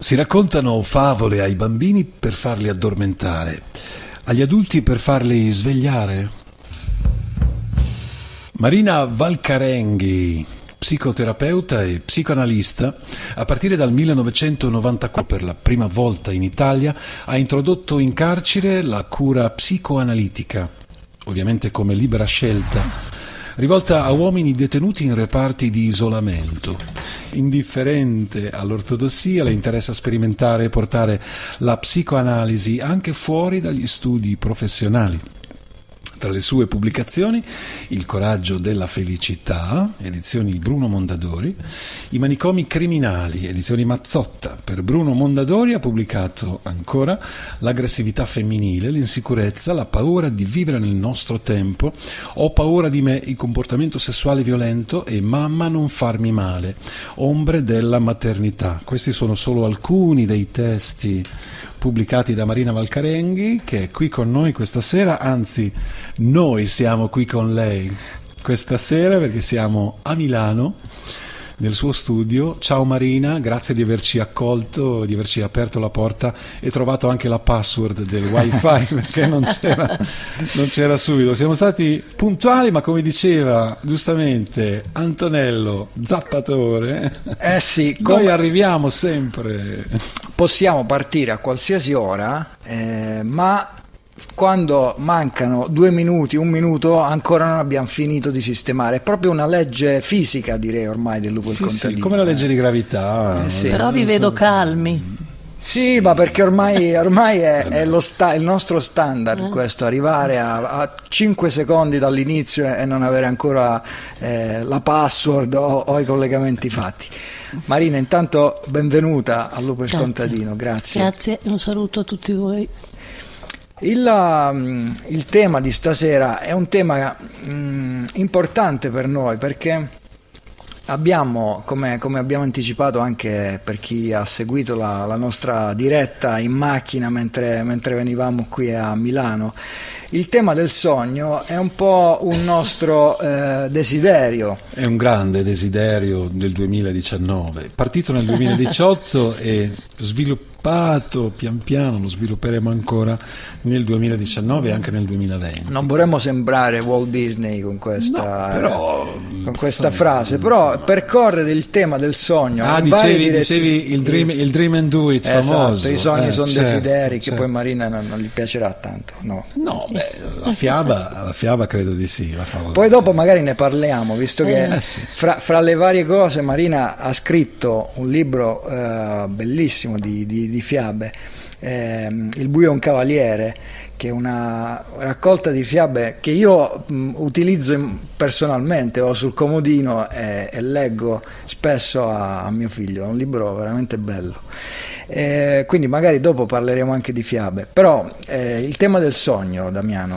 Si raccontano favole ai bambini per farli addormentare, agli adulti per farli svegliare. Marina Valcarenghi, psicoterapeuta e psicoanalista, a partire dal 1994 per la prima volta in Italia ha introdotto in carcere la cura psicoanalitica, ovviamente come libera scelta rivolta a uomini detenuti in reparti di isolamento. Indifferente all'ortodossia, le interessa sperimentare e portare la psicoanalisi anche fuori dagli studi professionali. Tra le sue pubblicazioni Il coraggio della felicità, edizioni Bruno Mondadori, I manicomi criminali, edizioni Mazzotta. Per Bruno Mondadori ha pubblicato ancora L'aggressività femminile, l'insicurezza, la paura di vivere nel nostro tempo, Ho paura di me, il comportamento sessuale violento e Mamma non farmi male, Ombre della maternità. Questi sono solo alcuni dei testi pubblicati da Marina Valcarenghi che è qui con noi questa sera, anzi noi siamo qui con lei questa sera perché siamo a Milano nel suo studio. Ciao Marina, grazie di averci accolto, di averci aperto la porta e trovato anche la password del wifi perché non c'era, non c'era subito. Siamo stati puntuali, ma come diceva giustamente Antonello Zappatore, eh sì, come... noi arriviamo sempre. Possiamo partire a qualsiasi ora, eh, ma quando mancano due minuti, un minuto, ancora non abbiamo finito di sistemare. È proprio una legge fisica, direi ormai, del lupo sì, il contadino. Sì, come la legge di gravità. Eh, sì. Però vi vedo calmi. Sì, ma perché ormai, ormai è, è sta, il nostro standard eh. questo, arrivare a, a 5 secondi dall'inizio e non avere ancora eh, la password o, o, i collegamenti fatti. Marina, intanto benvenuta al Lupo il Contadino, grazie. Grazie, un saluto a tutti voi. Il, um, il, tema di stasera è un tema um, importante per noi perché abbiamo, come, come, abbiamo anticipato anche per chi ha seguito la, la nostra diretta in macchina mentre, mentre venivamo qui a Milano, il tema del sogno è un po' un nostro eh, desiderio. È un grande desiderio del 2019, partito nel 2018 e sviluppato sviluppato pian piano, lo svilupperemo ancora nel 2019 e anche nel 2020. Non vorremmo sembrare Walt Disney con questa, no, però, con questa frase, però percorrere il tema del sogno. Ah, dicevi, dicevi il, dream, il, dream, and do it esatto, famoso. I sogni eh, sono certo, desideri certo. che poi Marina non, non, gli piacerà tanto. No, no beh, la, fiaba, la fiaba credo di sì. poi dopo magari ne parliamo, visto che eh, sì. fra, fra, le varie cose Marina ha scritto un libro uh, bellissimo di, di, di fiabe. Eh, il buio è un cavaliere che è una raccolta di fiabe che io mh, utilizzo personalmente ho sul comodino e, e leggo spesso a, a, mio figlio, è un libro veramente bello. Eh, quindi magari dopo parleremo anche di fiabe, però eh, il tema del sogno, Damiano.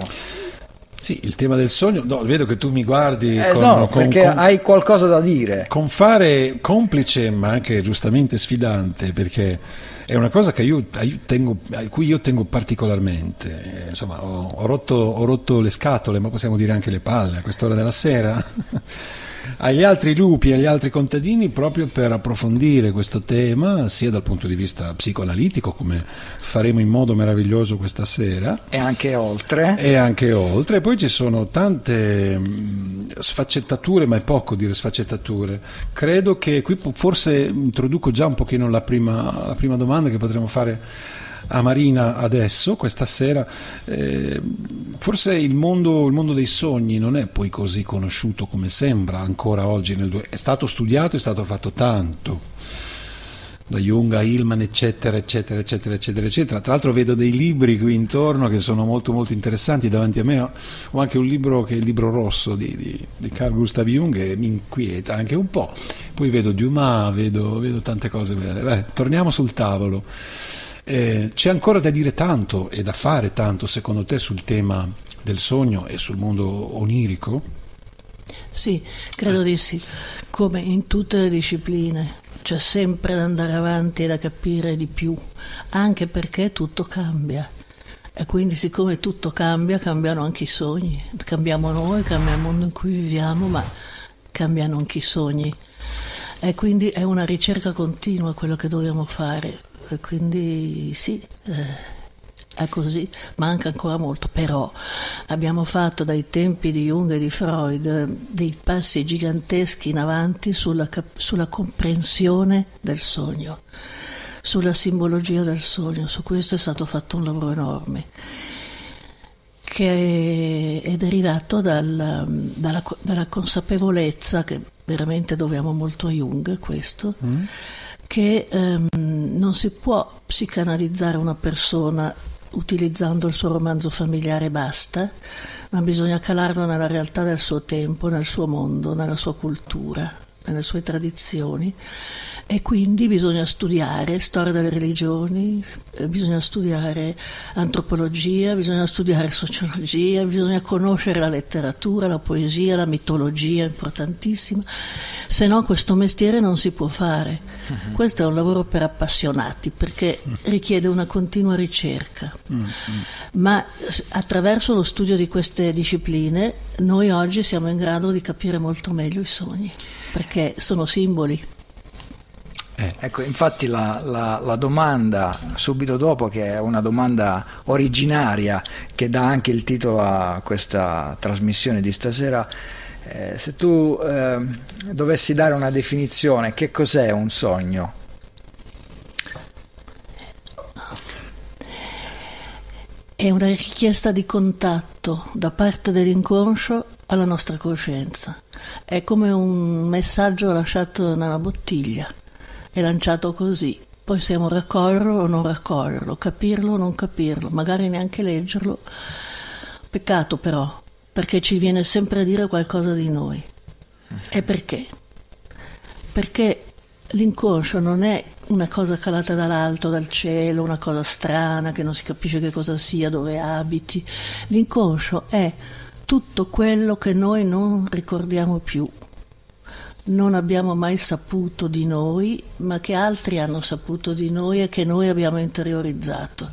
Sì, il tema del sogno, no, vedo che tu mi guardi eh, con, no, con, perché con, hai qualcosa da dire. Con fare complice ma anche giustamente sfidante, perché è una cosa io, io tengo, a cui io tengo particolarmente. Insomma, ho, ho, rotto, ho rotto le scatole, ma possiamo dire anche le palle a quest'ora della sera. agli altri lupi e agli altri contadini proprio per approfondire questo tema, sia dal punto di vista psicoanalitico, come faremo in modo meraviglioso questa sera. E anche oltre. E anche oltre. poi ci sono tante sfaccettature, ma è poco dire sfaccettature. Credo che qui forse introduco già un pochino la prima, la prima domanda che potremmo fare a Marina adesso, questa sera, eh, forse il mondo, il mondo, dei sogni non è poi così conosciuto come sembra ancora oggi. Nel, è stato studiato, è stato fatto tanto da Jung a Hillman, eccetera, eccetera, eccetera, eccetera, eccetera. Tra l'altro vedo dei libri qui intorno che sono molto, molto interessanti. Davanti a me ho anche un libro che è il libro rosso di, di, di Carl Gustav Jung che mi inquieta anche un po'. Poi vedo Dumas, vedo, vedo tante cose belle. Beh, torniamo sul tavolo. Eh, c'è ancora da dire tanto e da fare tanto, secondo te, sul tema del sogno e sul mondo onirico? Sì, credo di sì, come in tutte le discipline. C'è sempre da andare avanti e da capire di più, anche perché tutto cambia. E quindi siccome tutto cambia, cambiano anche i sogni. Cambiamo noi, cambia il mondo in cui viviamo, ma cambiano anche i sogni. E quindi è una ricerca continua quello che dobbiamo fare e quindi sì. Eh è così, manca ancora molto, però abbiamo fatto dai tempi di Jung e di Freud dei passi giganteschi in avanti sulla, sulla comprensione del sogno, sulla simbologia del sogno, su questo è stato fatto un lavoro enorme che è derivato dalla, dalla, dalla consapevolezza che veramente dobbiamo molto a Jung questo, mm. Che um, non si può psicanalizzare una persona utilizzando il suo romanzo familiare basta, ma bisogna calarlo nella realtà del suo tempo, nel suo mondo, nella sua cultura, nelle sue tradizioni e quindi bisogna studiare storia delle religioni, eh, bisogna studiare antropologia, bisogna studiare sociologia, bisogna conoscere la letteratura, la poesia, la mitologia, importantissima, se no questo mestiere non si può fare. Questo è un lavoro per appassionati perché richiede una continua ricerca, uh-huh. ma attraverso lo studio di queste discipline noi oggi siamo in grado di capire molto meglio i sogni, perché sono simboli. Eh. Ecco, infatti la, la, la, domanda subito dopo, che è una domanda originaria che dà anche il titolo a questa trasmissione di stasera, eh, se tu eh, dovessi dare una definizione, che cos'è un sogno? È una richiesta di contatto da parte dell'inconscio alla nostra coscienza. È come un messaggio lasciato nella bottiglia è lanciato così. Possiamo raccoglierlo o non raccoglierlo, capirlo o non capirlo, magari neanche leggerlo. Peccato però, perché ci viene sempre a dire qualcosa di noi. E perché? Perché l'inconscio non è una cosa calata dall'alto, dal cielo, una cosa strana che non si capisce che cosa sia, dove abiti. L'inconscio è tutto quello che noi non ricordiamo più non abbiamo mai saputo di noi, ma che altri hanno saputo di noi e che noi abbiamo interiorizzato.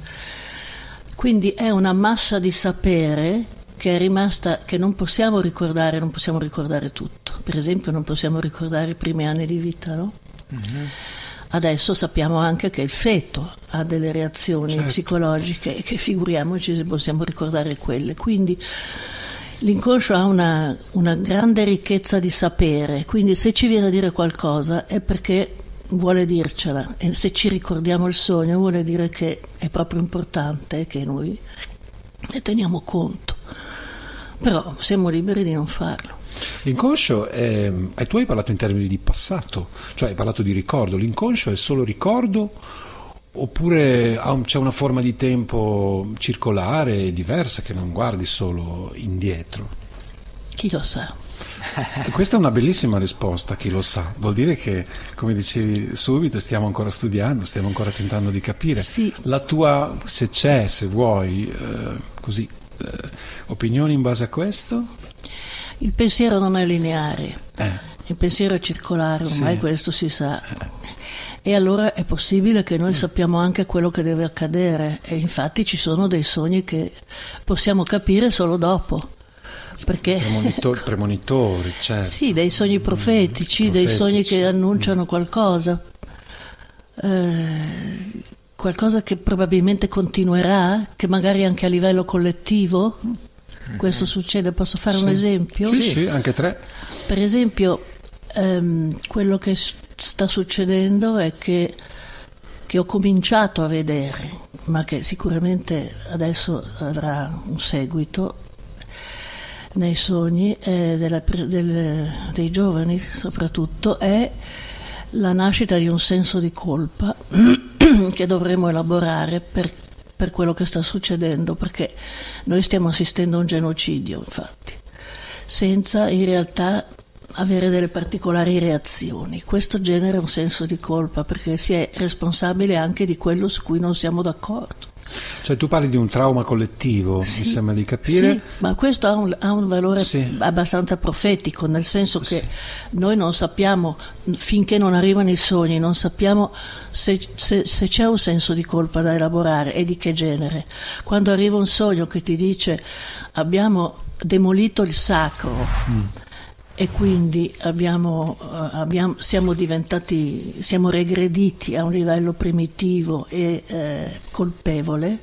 Quindi è una massa di sapere che è rimasta, che non possiamo ricordare, non possiamo ricordare tutto. Per esempio non possiamo ricordare i primi anni di vita, no? Mm-hmm. Adesso sappiamo anche che il feto ha delle reazioni certo. psicologiche e che figuriamoci se possiamo ricordare quelle. Quindi L'inconscio ha una, una, grande ricchezza di sapere, quindi se ci viene a dire qualcosa è perché vuole dircela e se ci ricordiamo il sogno vuole dire che è proprio importante che noi ne teniamo conto. Però siamo liberi di non farlo. L'inconscio è, e tu hai parlato in termini di passato, cioè hai parlato di ricordo, l'inconscio è solo ricordo Oppure c'è una forma di tempo circolare e diversa che non guardi solo indietro? Chi lo sa? Questa è una bellissima risposta, chi lo sa. Vuol dire che, come dicevi subito, stiamo ancora studiando, stiamo ancora tentando di capire. Sì. La tua, se c'è, se vuoi, eh, così, opinioni in base a questo? Il pensiero non è lineare, eh. il pensiero è circolare, ormai sì. questo si sa. Eh e allora è possibile che noi sappiamo anche quello che deve accadere e infatti ci sono dei sogni che possiamo capire solo dopo. Perché, Premonitori, premonitori certo. Sì, dei sogni profetici, profetici. dei sogni che annunciano qualcosa. Eh, qualcosa che probabilmente continuerà, che magari anche a livello collettivo. Questo succede, posso fare sì. un esempio? Sì, sì, anche tre. Per esempio, ehm, quello che sta succedendo è che, che ho cominciato a vedere, ma che sicuramente adesso avrà un seguito nei sogni eh, della, del, dei giovani soprattutto, è la nascita di un senso di colpa che dovremo elaborare per, per quello che sta succedendo, perché noi stiamo assistendo a un genocidio, infatti, senza in realtà avere delle particolari reazioni. Questo genera un senso di colpa perché si è responsabile anche di quello su cui non siamo d'accordo. Cioè tu parli di un trauma collettivo, sì, mi sembra di capire. Sì, ma questo ha un, ha un valore sì. abbastanza profetico, nel senso che noi non sappiamo, finché non arrivano i sogni, non sappiamo se, se, se, c'è un senso di colpa da elaborare e di che genere. Quando arriva un sogno che ti dice abbiamo demolito il sacro, mm e quindi abbiamo, eh, abbiamo, siamo diventati, siamo regrediti a un livello primitivo e eh, colpevole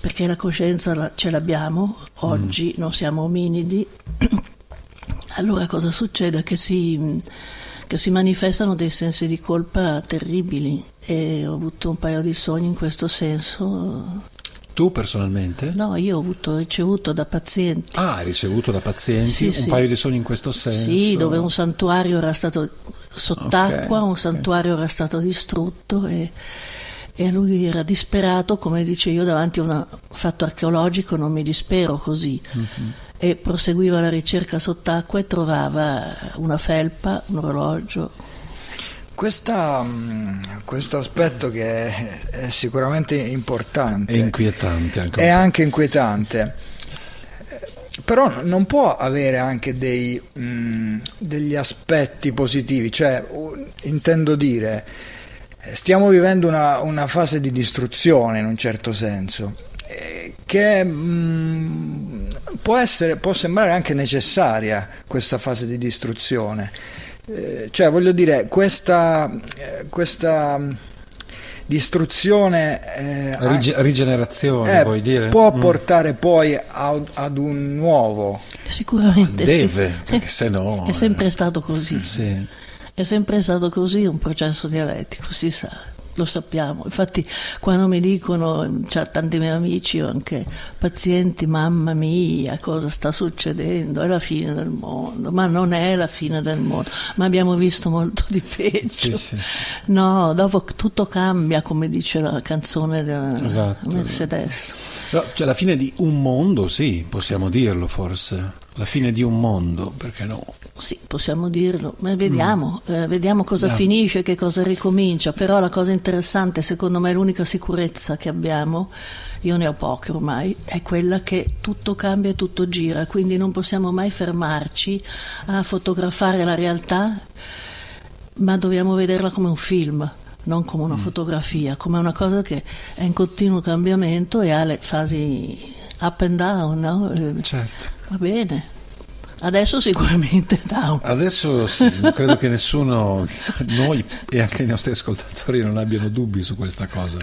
perché la coscienza ce l'abbiamo, oggi mm. non siamo ominidi, allora cosa succede? Che si, che si manifestano dei sensi di colpa terribili e ho avuto un paio di sogni in questo senso tu personalmente? No, io ho avuto, ricevuto da pazienti. Ah, hai ricevuto da pazienti sì, un sì. paio di sogni in questo senso? Sì, dove un santuario era stato sott'acqua, okay, un santuario okay. era stato distrutto e, e, lui era disperato, come dice io, davanti a un fatto archeologico non mi dispero così. Mm-hmm. E proseguiva la ricerca sott'acqua e trovava una felpa, un orologio, questa, mm, questo aspetto che è, è, sicuramente importante. È inquietante anche. È anche inquietante. Però non può avere anche dei, mh, mm, degli aspetti positivi, cioè intendo dire, stiamo vivendo una, una fase di distruzione in un certo senso, eh, che mh, mm, può, essere, può sembrare anche necessaria questa fase di distruzione eh, cioè voglio dire, questa, eh, questa mm, distruzione eh, Rige- rigenerazione eh, vuoi dire? può mm. portare poi a, ad un nuovo sicuramente deve sì. perché se no è sempre stato così sì. è sempre stato così un processo dialettico si sa lo sappiamo. Infatti, quando mi dicono, cioè, tanti miei amici o anche pazienti, mamma mia, cosa sta succedendo? È la fine del mondo, ma non è la fine del mondo, ma abbiamo visto molto di peggio. Sì, sì. No, dopo tutto cambia, come dice la canzone della esatto. Mercedes. No, cioè, la fine di un mondo, sì, possiamo dirlo forse. La fine di un mondo, perché no? Sì, possiamo dirlo, ma vediamo, mm. eh, vediamo cosa yeah. finisce, che cosa ricomincia, però la cosa interessante, secondo me l'unica sicurezza che abbiamo, io ne ho poche ormai, è quella che tutto cambia e tutto gira, quindi non possiamo mai fermarci a fotografare la realtà, ma dobbiamo vederla come un film non come una mm. fotografia, come una cosa che è in continuo cambiamento e ha le fasi up and down, no? Eh, certo. Va bene. Adesso sicuramente down. Adesso sì, credo che nessuno, noi e anche i nostri ascoltatori non abbiano dubbi su questa cosa.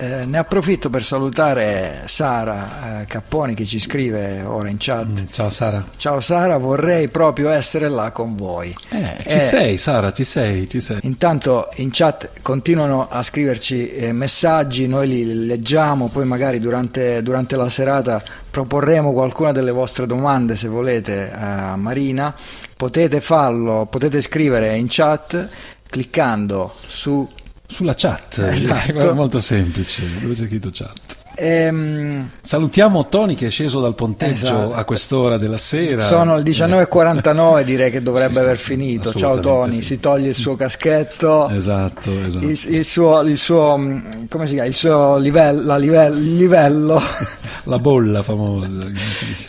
Eh, ne approfitto per salutare Sara eh, Capponi che ci scrive ora in chat. Mm, ciao Sara. Ciao Sara, vorrei proprio essere là con voi. Eh, ci eh, sei Sara, ci sei, ci sei. Intanto in chat continuano a scriverci eh, messaggi, noi li leggiamo, poi magari durante, durante la serata proporremo qualcuna delle vostre domande se volete a Marina. Potete farlo, potete scrivere in chat cliccando su sulla chat, esatto. molto semplice, dove c'è scritto chat. Ehm, Salutiamo Tony che è sceso dal ponteggio esatto. a quest'ora della sera. Sono le 19.49, direi che dovrebbe sì, aver finito. Ciao Tony, sì. si toglie il suo caschetto. Esatto, esatto. Il, il, suo, il suo, come si chiama? Il suo livello, livello, livello. La bolla famosa.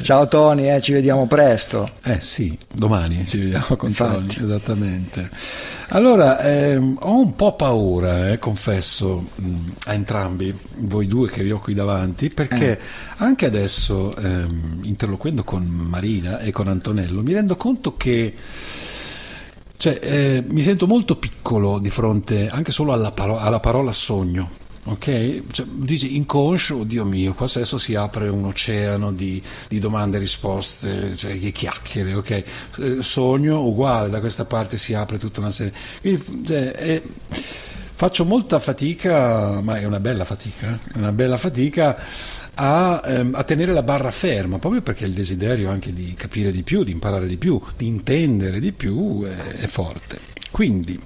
Ciao Tony, eh, ci vediamo presto. Eh sì, domani ci vediamo con Infatti. Tony, esattamente. Allora, ehm, ho un po' paura, eh, confesso, mh, a entrambi, voi due che vi ho qui davanti, perché eh. anche adesso, ehm, interloquendo con Marina e con Antonello, mi rendo conto che cioè, eh, mi sento molto piccolo di fronte anche solo alla, paro- alla parola sogno. Ok? Cioè, dici inconscio, Dio mio, qua adesso si apre un oceano di, di domande e risposte, cioè che chiacchiere, ok? Eh, sogno uguale, da questa parte si apre tutta una serie. Quindi, cioè, è, Faccio molta fatica, ma è una bella fatica, eh? una bella fatica a, ehm, a, tenere la barra ferma, proprio perché il desiderio anche di capire di più, di imparare di più, di intendere di più è, è forte. Quindi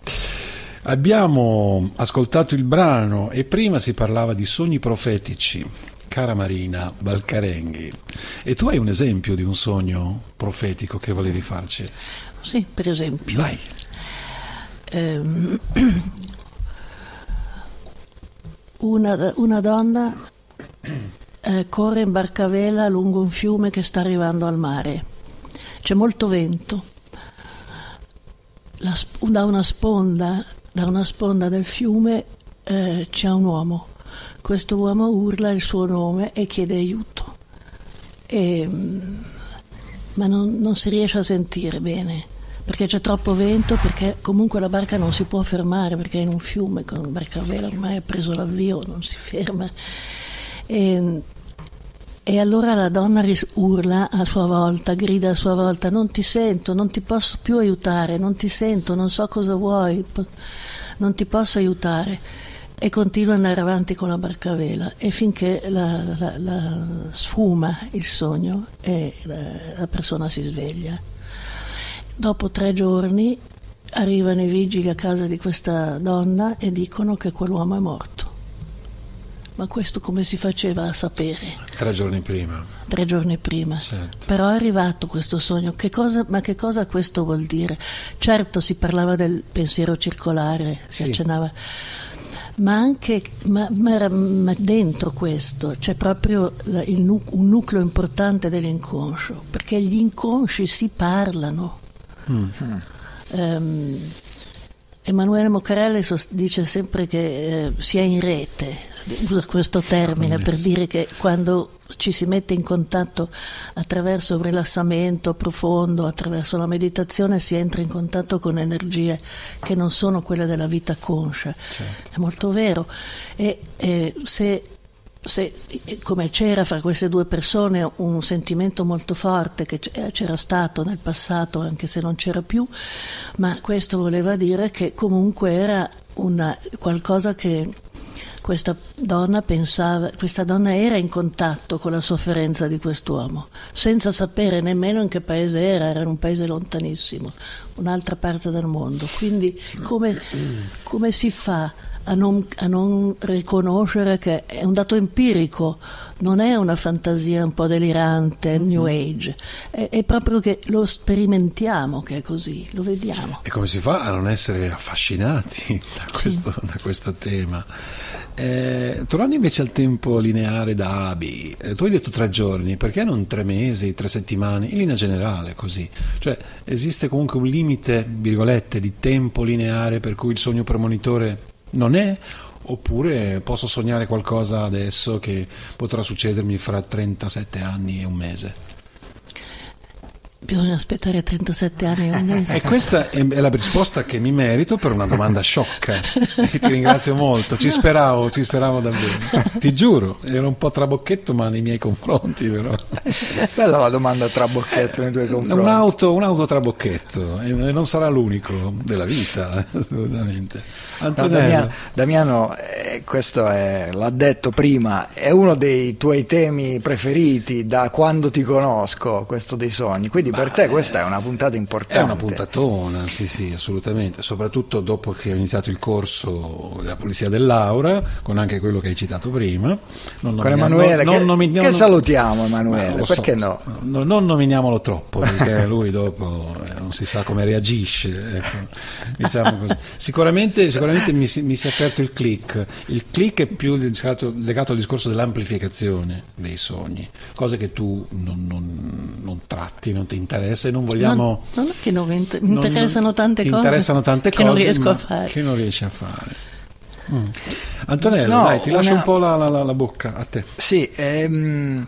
abbiamo ascoltato il brano e prima si parlava di sogni profetici. Cara Marina Balcarenghi, e tu hai un esempio di un sogno profetico che volevi farci? Sì, per esempio. Vai. Ehm, una, una donna eh, corre in barcavela lungo un fiume che sta arrivando al mare. C'è molto vento. La, da, una sponda, da, una sponda, del fiume eh, c'è un uomo. Questo uomo urla il suo nome e chiede aiuto. E, ma non, non si riesce a sentire bene perché c'è troppo vento, perché comunque la barca non si può fermare perché è in un fiume con una barca a vela ormai ha preso l'avvio, non si ferma. E, e allora la donna urla a sua volta, grida a sua volta, non ti sento, non ti posso più aiutare, non ti sento, non so cosa vuoi, non ti posso aiutare. E continua ad andare avanti con la barca a vela e finché la, la, la sfuma il sogno e la, la persona si sveglia. Dopo tre giorni arrivano i vigili a casa di questa donna e dicono che quell'uomo è morto. Ma questo come si faceva a sapere? Tre giorni prima. Tre giorni prima. Certo. Però è arrivato questo sogno. Che cosa, ma che cosa questo vuol dire? Certo si parlava del pensiero circolare, si sì. accennava ma anche ma, ma, ma dentro questo c'è proprio il, un nucleo importante dell'inconscio, perché gli inconsci si parlano. Mm. Um, Emanuele Moccarelli dice sempre che eh, si è in rete, usa questo termine per dire che quando ci si mette in contatto attraverso un rilassamento profondo, attraverso la meditazione, si entra in contatto con energie che non sono quelle della vita conscia. Certo. È molto vero. E, e se se, come c'era fra queste due persone un sentimento molto forte che c'era stato nel passato anche se non c'era più, ma questo voleva dire che comunque era una, qualcosa che questa donna pensava, questa donna era in contatto con la sofferenza di quest'uomo, senza sapere nemmeno in che paese era, era in un paese lontanissimo, un'altra parte del mondo. Quindi come, come si fa? A non, a non, riconoscere che è un dato empirico, non è una fantasia un po' delirante, mm-hmm. New Age, è, è, proprio che lo sperimentiamo che è così, lo vediamo. E come si fa a non essere affascinati da questo, sì. da questo tema? Eh, tornando invece al tempo lineare da A a B, eh, tu hai detto tre giorni, perché non tre mesi, tre settimane? In linea generale così. Cioè esiste comunque un limite, virgolette, di tempo lineare per cui il sogno premonitore non è oppure posso sognare qualcosa adesso che potrà succedermi fra 37 anni e un mese. Bisogna aspettare 37 anni e un mese. E questa è la risposta che mi merito per una domanda sciocca. E ti ringrazio molto, ci speravo, ci speravo davvero. Ti giuro, ero un po' trabocchetto, ma nei miei confronti, però. Bella la domanda trabocchetto nei tuoi confronti. Un auto, un auto trabocchetto, e non sarà l'unico della vita, assolutamente. No, Damiano, Damiano eh, questo è, l'ha detto prima, è uno dei tuoi temi preferiti da quando ti conosco, questo dei sogni. Quindi per te questa è una puntata importante. È una puntatona, sì, sì, assolutamente. Soprattutto dopo che ho iniziato il corso della Polizia dell'Aura, con anche quello che hai citato prima. Non con Emanuele, non, che, non che salutiamo Emanuele, perché so, no? Non nominiamolo troppo, perché lui dopo eh, non si sa come reagisce. Ecco, diciamo sicuramente, sicuramente mi, si, mi, si, è aperto il click. Il click è più legato, legato al discorso dell'amplificazione dei sogni, cose che tu non, non, non tratti, non ti interessa e non vogliamo... Non, non è che non mi, interessano tante cose, interessano tante che non riesco a fare. Che non riesci a fare. Mm. Antonello, no, dai, ti una... lascio un po' la, la, la, bocca a te. Sì, ehm,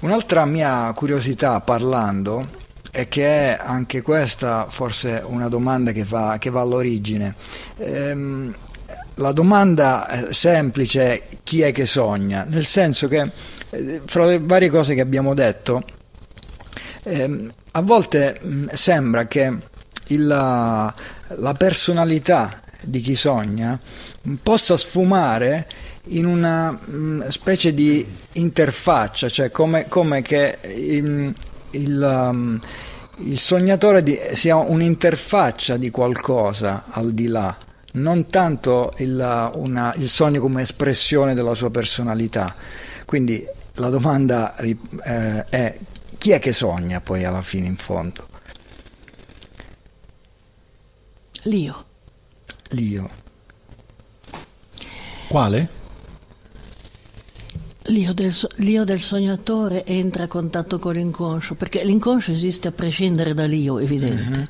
un'altra mia curiosità parlando è che è anche questa forse una domanda che va, che va all'origine. Ehm, la domanda eh, semplice è chi è che sogna, nel senso che eh, fra le varie cose che abbiamo detto eh, a volte mh, mm, sembra che il, la, la personalità di chi sogna possa sfumare in una mh, mm, specie di interfaccia, cioè come, come che il, il, um, il sognatore di, sia un'interfaccia di qualcosa al di là, non tanto il, una, il sogno come espressione della sua personalità. Quindi la domanda eh, è chi è che sogna poi alla fine in fondo? L'io. L'io. Quale? L'io del, l'io del, sognatore entra a contatto con l'inconscio, perché l'inconscio esiste a prescindere dall'io, evidente. Uh-huh.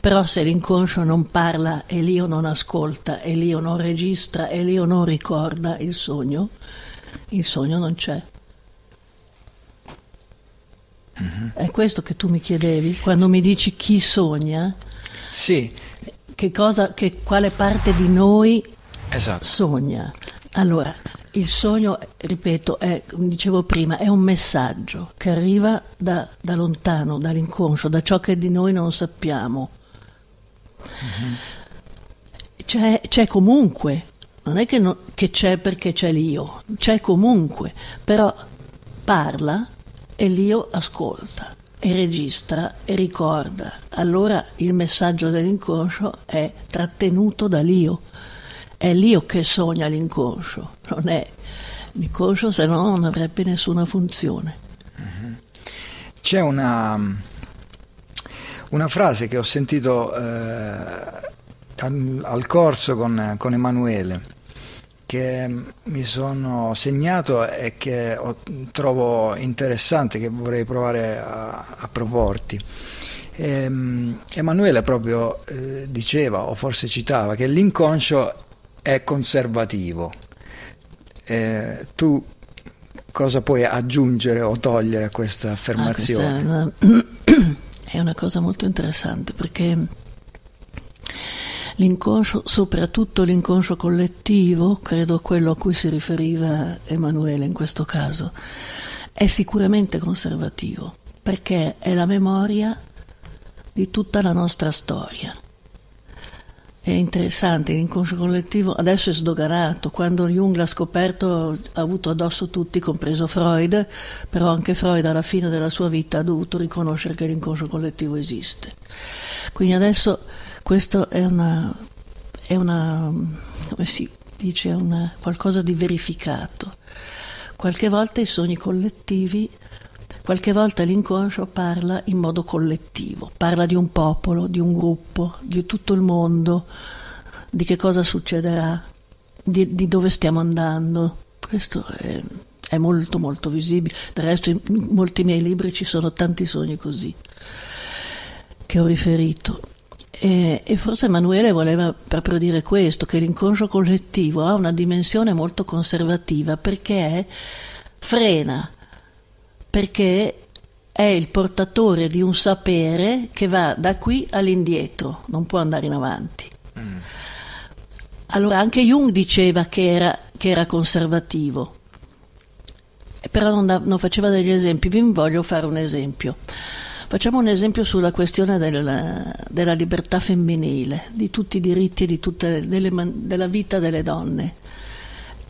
Però se l'inconscio non parla e l'io non ascolta e l'io non registra e l'io non ricorda il sogno, il sogno non c'è. Mm-hmm. È questo che tu mi chiedevi quando mi dici chi sogna? Sì. Che cosa, che, quale parte di noi esatto. sogna? Allora, il sogno, ripeto, è, come dicevo prima, è un messaggio che arriva da, da lontano, dall'inconscio, da ciò che di noi non sappiamo. Mm-hmm. C'è, c'è, comunque, non è che, no, che c'è perché c'è l'io, c'è comunque, però parla e l'io ascolta e registra e ricorda. Allora il messaggio dell'inconscio è trattenuto dall'io. È l'io che sogna l'inconscio, non è l'inconscio, se no non avrebbe nessuna funzione. Mhm. C'è una, una frase che ho sentito eh, al, corso con, con Emanuele che mi sono segnato e che ho, trovo interessante, che vorrei provare a, a proporti. E, um, Emanuele proprio eh, diceva, o forse citava, che l'inconscio è conservativo. Eh, tu cosa puoi aggiungere o togliere a questa affermazione? Ah, questa è, una, è una cosa molto interessante perché L'inconscio, soprattutto l'inconscio collettivo, credo quello a cui si riferiva Emanuele in questo caso, è sicuramente conservativo, perché è la memoria di tutta la nostra storia. È interessante, l'inconscio collettivo adesso è sdoganato, quando Jung l'ha scoperto ha avuto addosso tutti, compreso Freud, però anche Freud alla fine della sua vita ha dovuto riconoscere che l'inconscio collettivo esiste. Quindi adesso questo è una, è una come si dice, una, qualcosa di verificato. Qualche volta i sogni collettivi, qualche volta l'inconscio parla in modo collettivo, parla di un popolo, di un gruppo, di tutto il mondo, di che cosa succederà, di, di dove stiamo andando. Questo è, è molto molto visibile. Del resto in molti miei libri ci sono tanti sogni così che ho riferito. E, e, forse Emanuele voleva proprio dire questo, che l'inconscio collettivo ha una dimensione molto conservativa perché frena, perché è il portatore di un sapere che va da qui all'indietro, non può andare in avanti. Mm. Allora anche Jung diceva che era, che era conservativo, però non, da, non faceva degli esempi, vi voglio fare un esempio. Facciamo un esempio sulla questione della, della libertà femminile, di tutti i diritti di tutte, delle, della vita delle donne.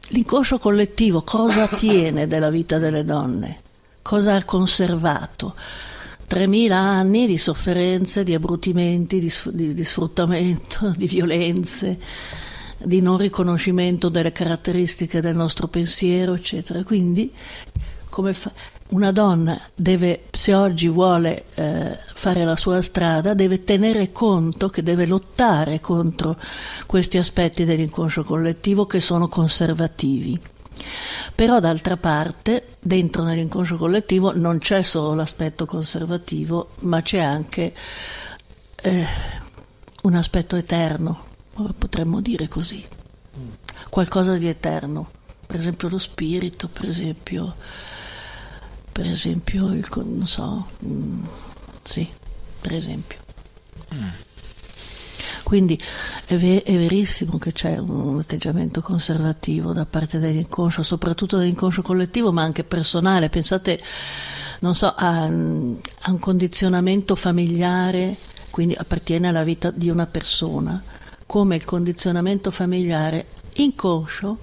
L'inconscio collettivo cosa tiene della vita delle donne? Cosa ha conservato? 3.000 anni di sofferenze, di abbrutimenti, di, di, di sfruttamento, di violenze, di non riconoscimento delle caratteristiche del nostro pensiero, eccetera. Quindi, come fa, una donna deve, se oggi vuole eh, fare la sua strada, deve tenere conto che deve lottare contro questi aspetti dell'inconscio collettivo che sono conservativi. Però d'altra parte, dentro nell'inconscio collettivo non c'è solo l'aspetto conservativo, ma c'è anche eh, un aspetto eterno, potremmo dire così, qualcosa di eterno, per esempio lo spirito, per esempio per esempio, il, non so, mm, sì, per esempio. Mm. Quindi è, ver- è, verissimo che c'è un atteggiamento conservativo da parte dell'inconscio, soprattutto dell'inconscio collettivo, ma anche personale. Pensate, non so, a, a un condizionamento familiare, quindi appartiene alla vita di una persona, come il condizionamento familiare inconscio,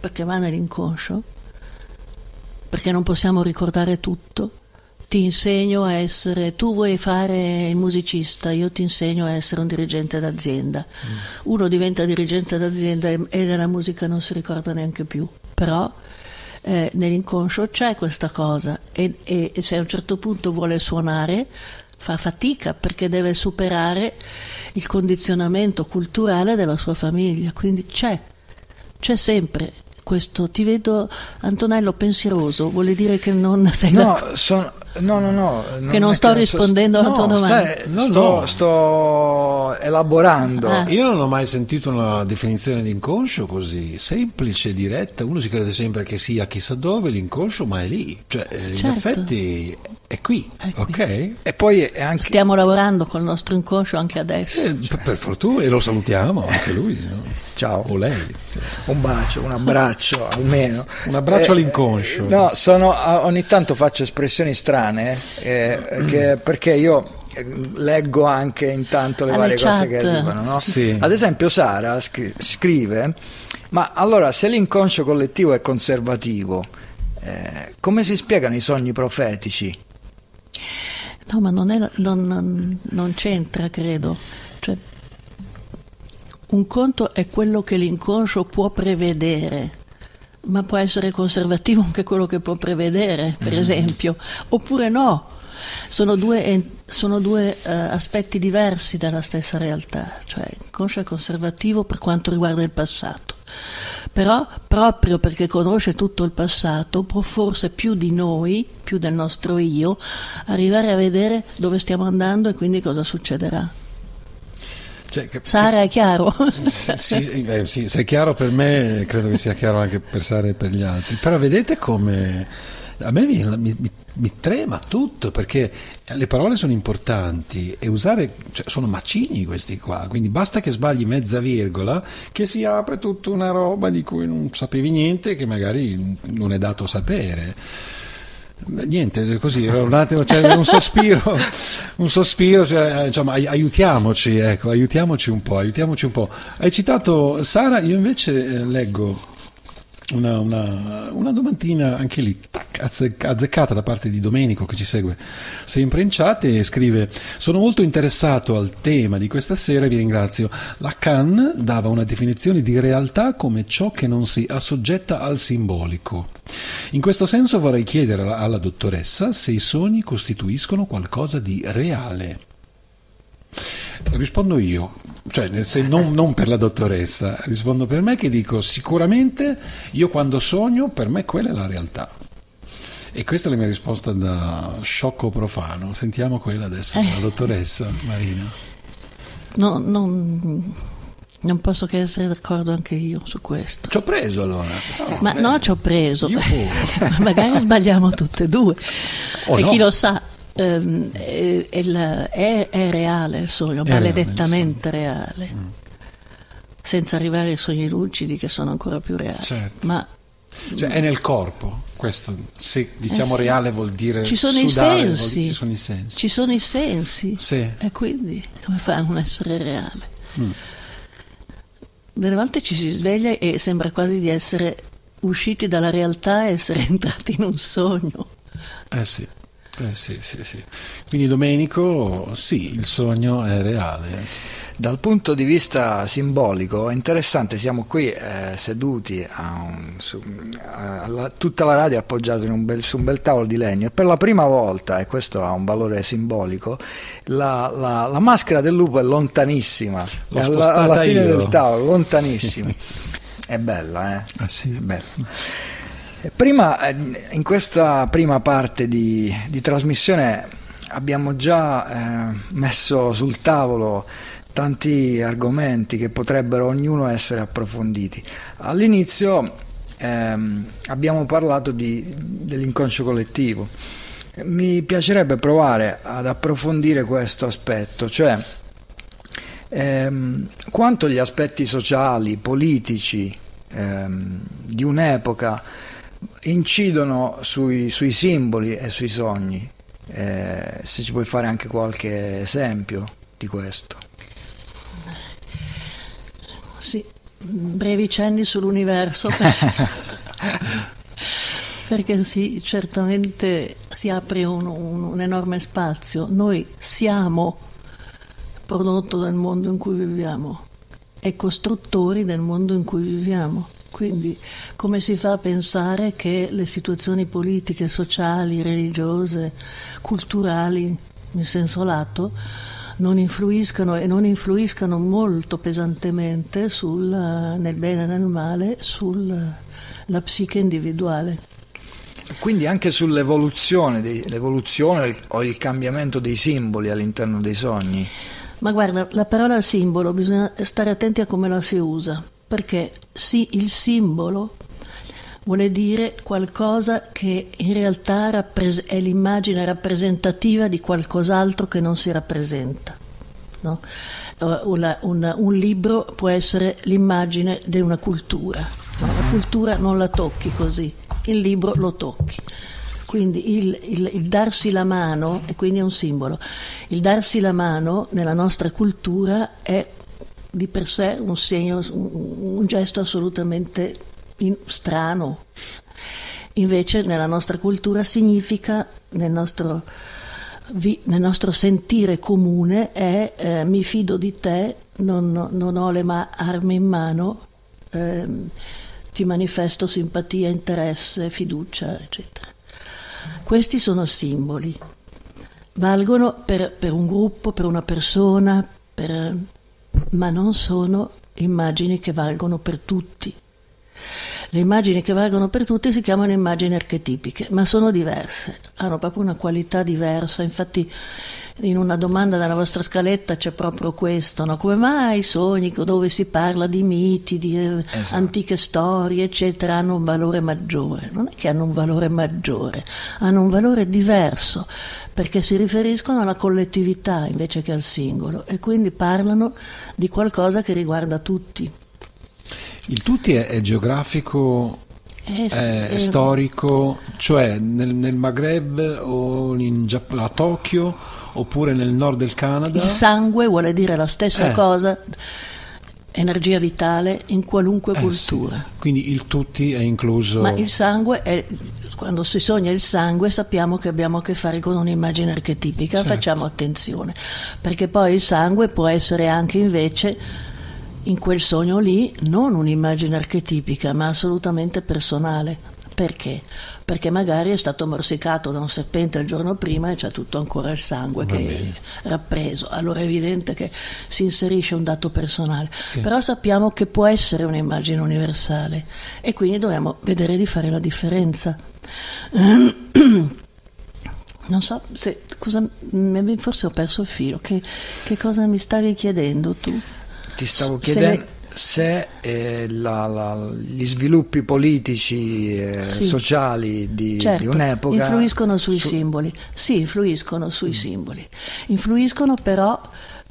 perché va nell'inconscio, perché non possiamo ricordare tutto. Ti insegno a essere, tu vuoi fare il musicista, io ti insegno a essere un dirigente d'azienda. Mm. Uno diventa dirigente d'azienda e, e della musica non si ricorda neanche più, però eh, nell'inconscio c'è questa cosa e, e, e se a un certo punto vuole suonare fa fatica perché deve superare il condizionamento culturale della sua famiglia, quindi c'è, c'è sempre questo, ti vedo Antonello pensieroso, vuole dire che non sei no, sono, no, no, no, che non sto rispondendo so, alla tua domanda. No, sto, sto, elaborando. Ah. Io non ho mai sentito una definizione di inconscio così semplice, diretta. Uno si crede sempre che sia chissà dove l'inconscio, ma è lì. Cioè, eh, certo. in effetti è qui, è qui. ok? E poi è anche... Stiamo lavorando con il nostro inconscio anche adesso. Eh, per fortuna, e lo salutiamo anche lui. No? Ciao. O lei. Un bacio, un abbraccio almeno. Un abbraccio eh, all'inconscio. No, sono, ogni tanto faccio espressioni strane eh, che, perché io leggo anche intanto le Alle varie chat. cose che arrivano. No? Sì. Ad esempio Sara scrive, ma allora se l'inconscio collettivo è conservativo, eh, come si spiegano i sogni profetici? No, ma non, è, non, non c'entra, credo. Cioè, un conto è quello che l'inconscio può prevedere, ma può essere conservativo anche quello che può prevedere, per mm-hmm. esempio, oppure no. Sono due, sono due uh, aspetti diversi della stessa realtà, cioè inconscio è conservativo per quanto riguarda il passato, però proprio perché conosce tutto il passato può forse più di noi, più del nostro io, arrivare a vedere dove stiamo andando e quindi cosa succederà. Cioè, che, Sara è chiaro? Sì, eh, sì, se è chiaro per me credo che sia chiaro anche per Sara e per gli altri, però vedete come a me mi, mi, mi, trema tutto perché le parole sono importanti e usare, cioè, sono macigni questi qua, quindi basta che sbagli mezza virgola che si apre tutta una roba di cui non sapevi niente e che magari non è dato sapere. Niente, così, un attimo, cioè, un sospiro, un sospiro cioè, insomma, aiutiamoci, ecco, aiutiamoci un po', aiutiamoci un po'. Hai citato Sara, io invece eh, leggo una, una, una, domandina anche lì, tac, azzeccata da parte di Domenico che ci segue sempre in chat e scrive sono molto interessato al tema di questa sera e vi ringrazio. Lacan dava una definizione di realtà come ciò che non si assoggetta al simbolico. In questo senso vorrei chiedere alla, alla dottoressa se i sogni costituiscono qualcosa di reale. Rispondo io, cioè non, non, per la dottoressa, rispondo per me che dico sicuramente io quando sogno per me quella è la realtà. E questa è la mia risposta da sciocco profano. Sentiamo quella adesso della eh. dottoressa Marina. No, non, non posso che essere d'accordo anche io su questo. Ci ho preso allora. No, Ma beh. no, ci ho preso. Magari sbagliamo tutte e due. Oh, e no. chi lo sa, ehm, è, è, è, reale il sogno, è maledettamente reale, reale. Mm. senza arrivare ai sogni lucidi che sono ancora più reali. Certo. Ma, cioè è nel corpo, questo se diciamo eh sì. reale vuol dire ci sono sudare, i sensi, dire, ci sono i sensi. Ci sono i sensi. Sì. E quindi come fa a non essere reale? Mm. Delle volte ci si sveglia e sembra quasi di essere usciti dalla realtà e essere entrati in un sogno. Eh sì. Eh sì, sì, sì. Quindi Domenico, sì, il sogno è reale. Dal punto di vista simbolico è interessante, siamo qui eh, seduti, a un, su, a la, tutta la radio appoggiata un bel, su un bel tavolo di legno e per la prima volta, e questo ha un valore simbolico, la, la, la maschera del lupo è lontanissima, è alla, alla fine io. del tavolo, lontanissima. Sì. È bella, eh? Ah, sì. È bella. Prima, eh, in questa prima parte di, di trasmissione abbiamo già eh, messo sul tavolo tanti argomenti che potrebbero ognuno essere approfonditi. All'inizio ehm, abbiamo parlato di, dell'inconscio collettivo. Mi piacerebbe provare ad approfondire questo aspetto, cioè ehm, quanto gli aspetti sociali, politici ehm, di un'epoca incidono sui, sui simboli e sui sogni. Eh, se ci puoi fare anche qualche esempio di questo. Sì, brevi cenni sull'universo. Perché sì, certamente si apre un, un, un, enorme spazio. Noi siamo prodotto del mondo in cui viviamo e costruttori del mondo in cui viviamo. Quindi come si fa a pensare che le situazioni politiche, sociali, religiose, culturali, in senso lato, non influiscano e non influiscano molto pesantemente sul, nel bene e nel male sulla psiche individuale. Quindi anche sull'evoluzione, l'evoluzione o il cambiamento dei simboli all'interno dei sogni? Ma guarda, la parola simbolo bisogna stare attenti a come la si usa, perché sì, il simbolo vuole dire qualcosa che in realtà rappres- è l'immagine rappresentativa di qualcos'altro che non si rappresenta. No? Una, una, un libro può essere l'immagine di una cultura, no? la cultura non la tocchi così, il libro lo tocchi. Quindi il, il, il, darsi la mano, e quindi è un simbolo, il darsi la mano nella nostra cultura è di per sé un segno, un, un gesto assolutamente in, strano. Invece nella nostra cultura significa, nel nostro, vi, nel nostro sentire comune, è eh, mi fido di te, non, non ho le ma- armi in mano, eh, ti manifesto simpatia, interesse, fiducia, eccetera. Questi sono simboli, valgono per, per un gruppo, per una persona, per, ma non sono immagini che valgono per tutti. Le immagini che valgono per tutti si chiamano immagini archetipiche, ma sono diverse, hanno proprio una qualità diversa. Infatti, in una domanda della vostra scaletta c'è proprio questo: no? come mai i sogni dove si parla di miti, di eh, esatto. antiche storie, eccetera, hanno un valore maggiore? Non è che hanno un valore maggiore, hanno un valore diverso perché si riferiscono alla collettività invece che al singolo e quindi parlano di qualcosa che riguarda tutti. Il tutti è, è geografico, eh, è, è storico, cioè nel, nel Maghreb o in, a Tokyo oppure nel nord del Canada. Il sangue vuole dire la stessa eh. cosa, energia vitale in qualunque eh, cultura. Sì. Quindi il tutti è incluso. Ma il sangue è, quando si sogna il sangue sappiamo che abbiamo a che fare con un'immagine archetipica, certo. facciamo attenzione, perché poi il sangue può essere anche invece in quel sogno lì non un'immagine archetipica, ma assolutamente personale. Perché? Perché magari è stato morsicato da un serpente il giorno prima e c'è tutto ancora il sangue Va che bene. è rappreso. Allora è evidente che si inserisce un dato personale. Sì. Però sappiamo che può essere un'immagine universale e quindi dobbiamo vedere di fare la differenza. Non so se cosa, forse ho perso il filo. Che, che cosa mi stavi chiedendo tu? Ti stavo chiedendo se, eh, la, la, gli sviluppi politici e eh, sì. sociali di, certo, di, un'epoca influiscono sui su... simboli. Sì, influiscono sui mm. simboli. Influiscono però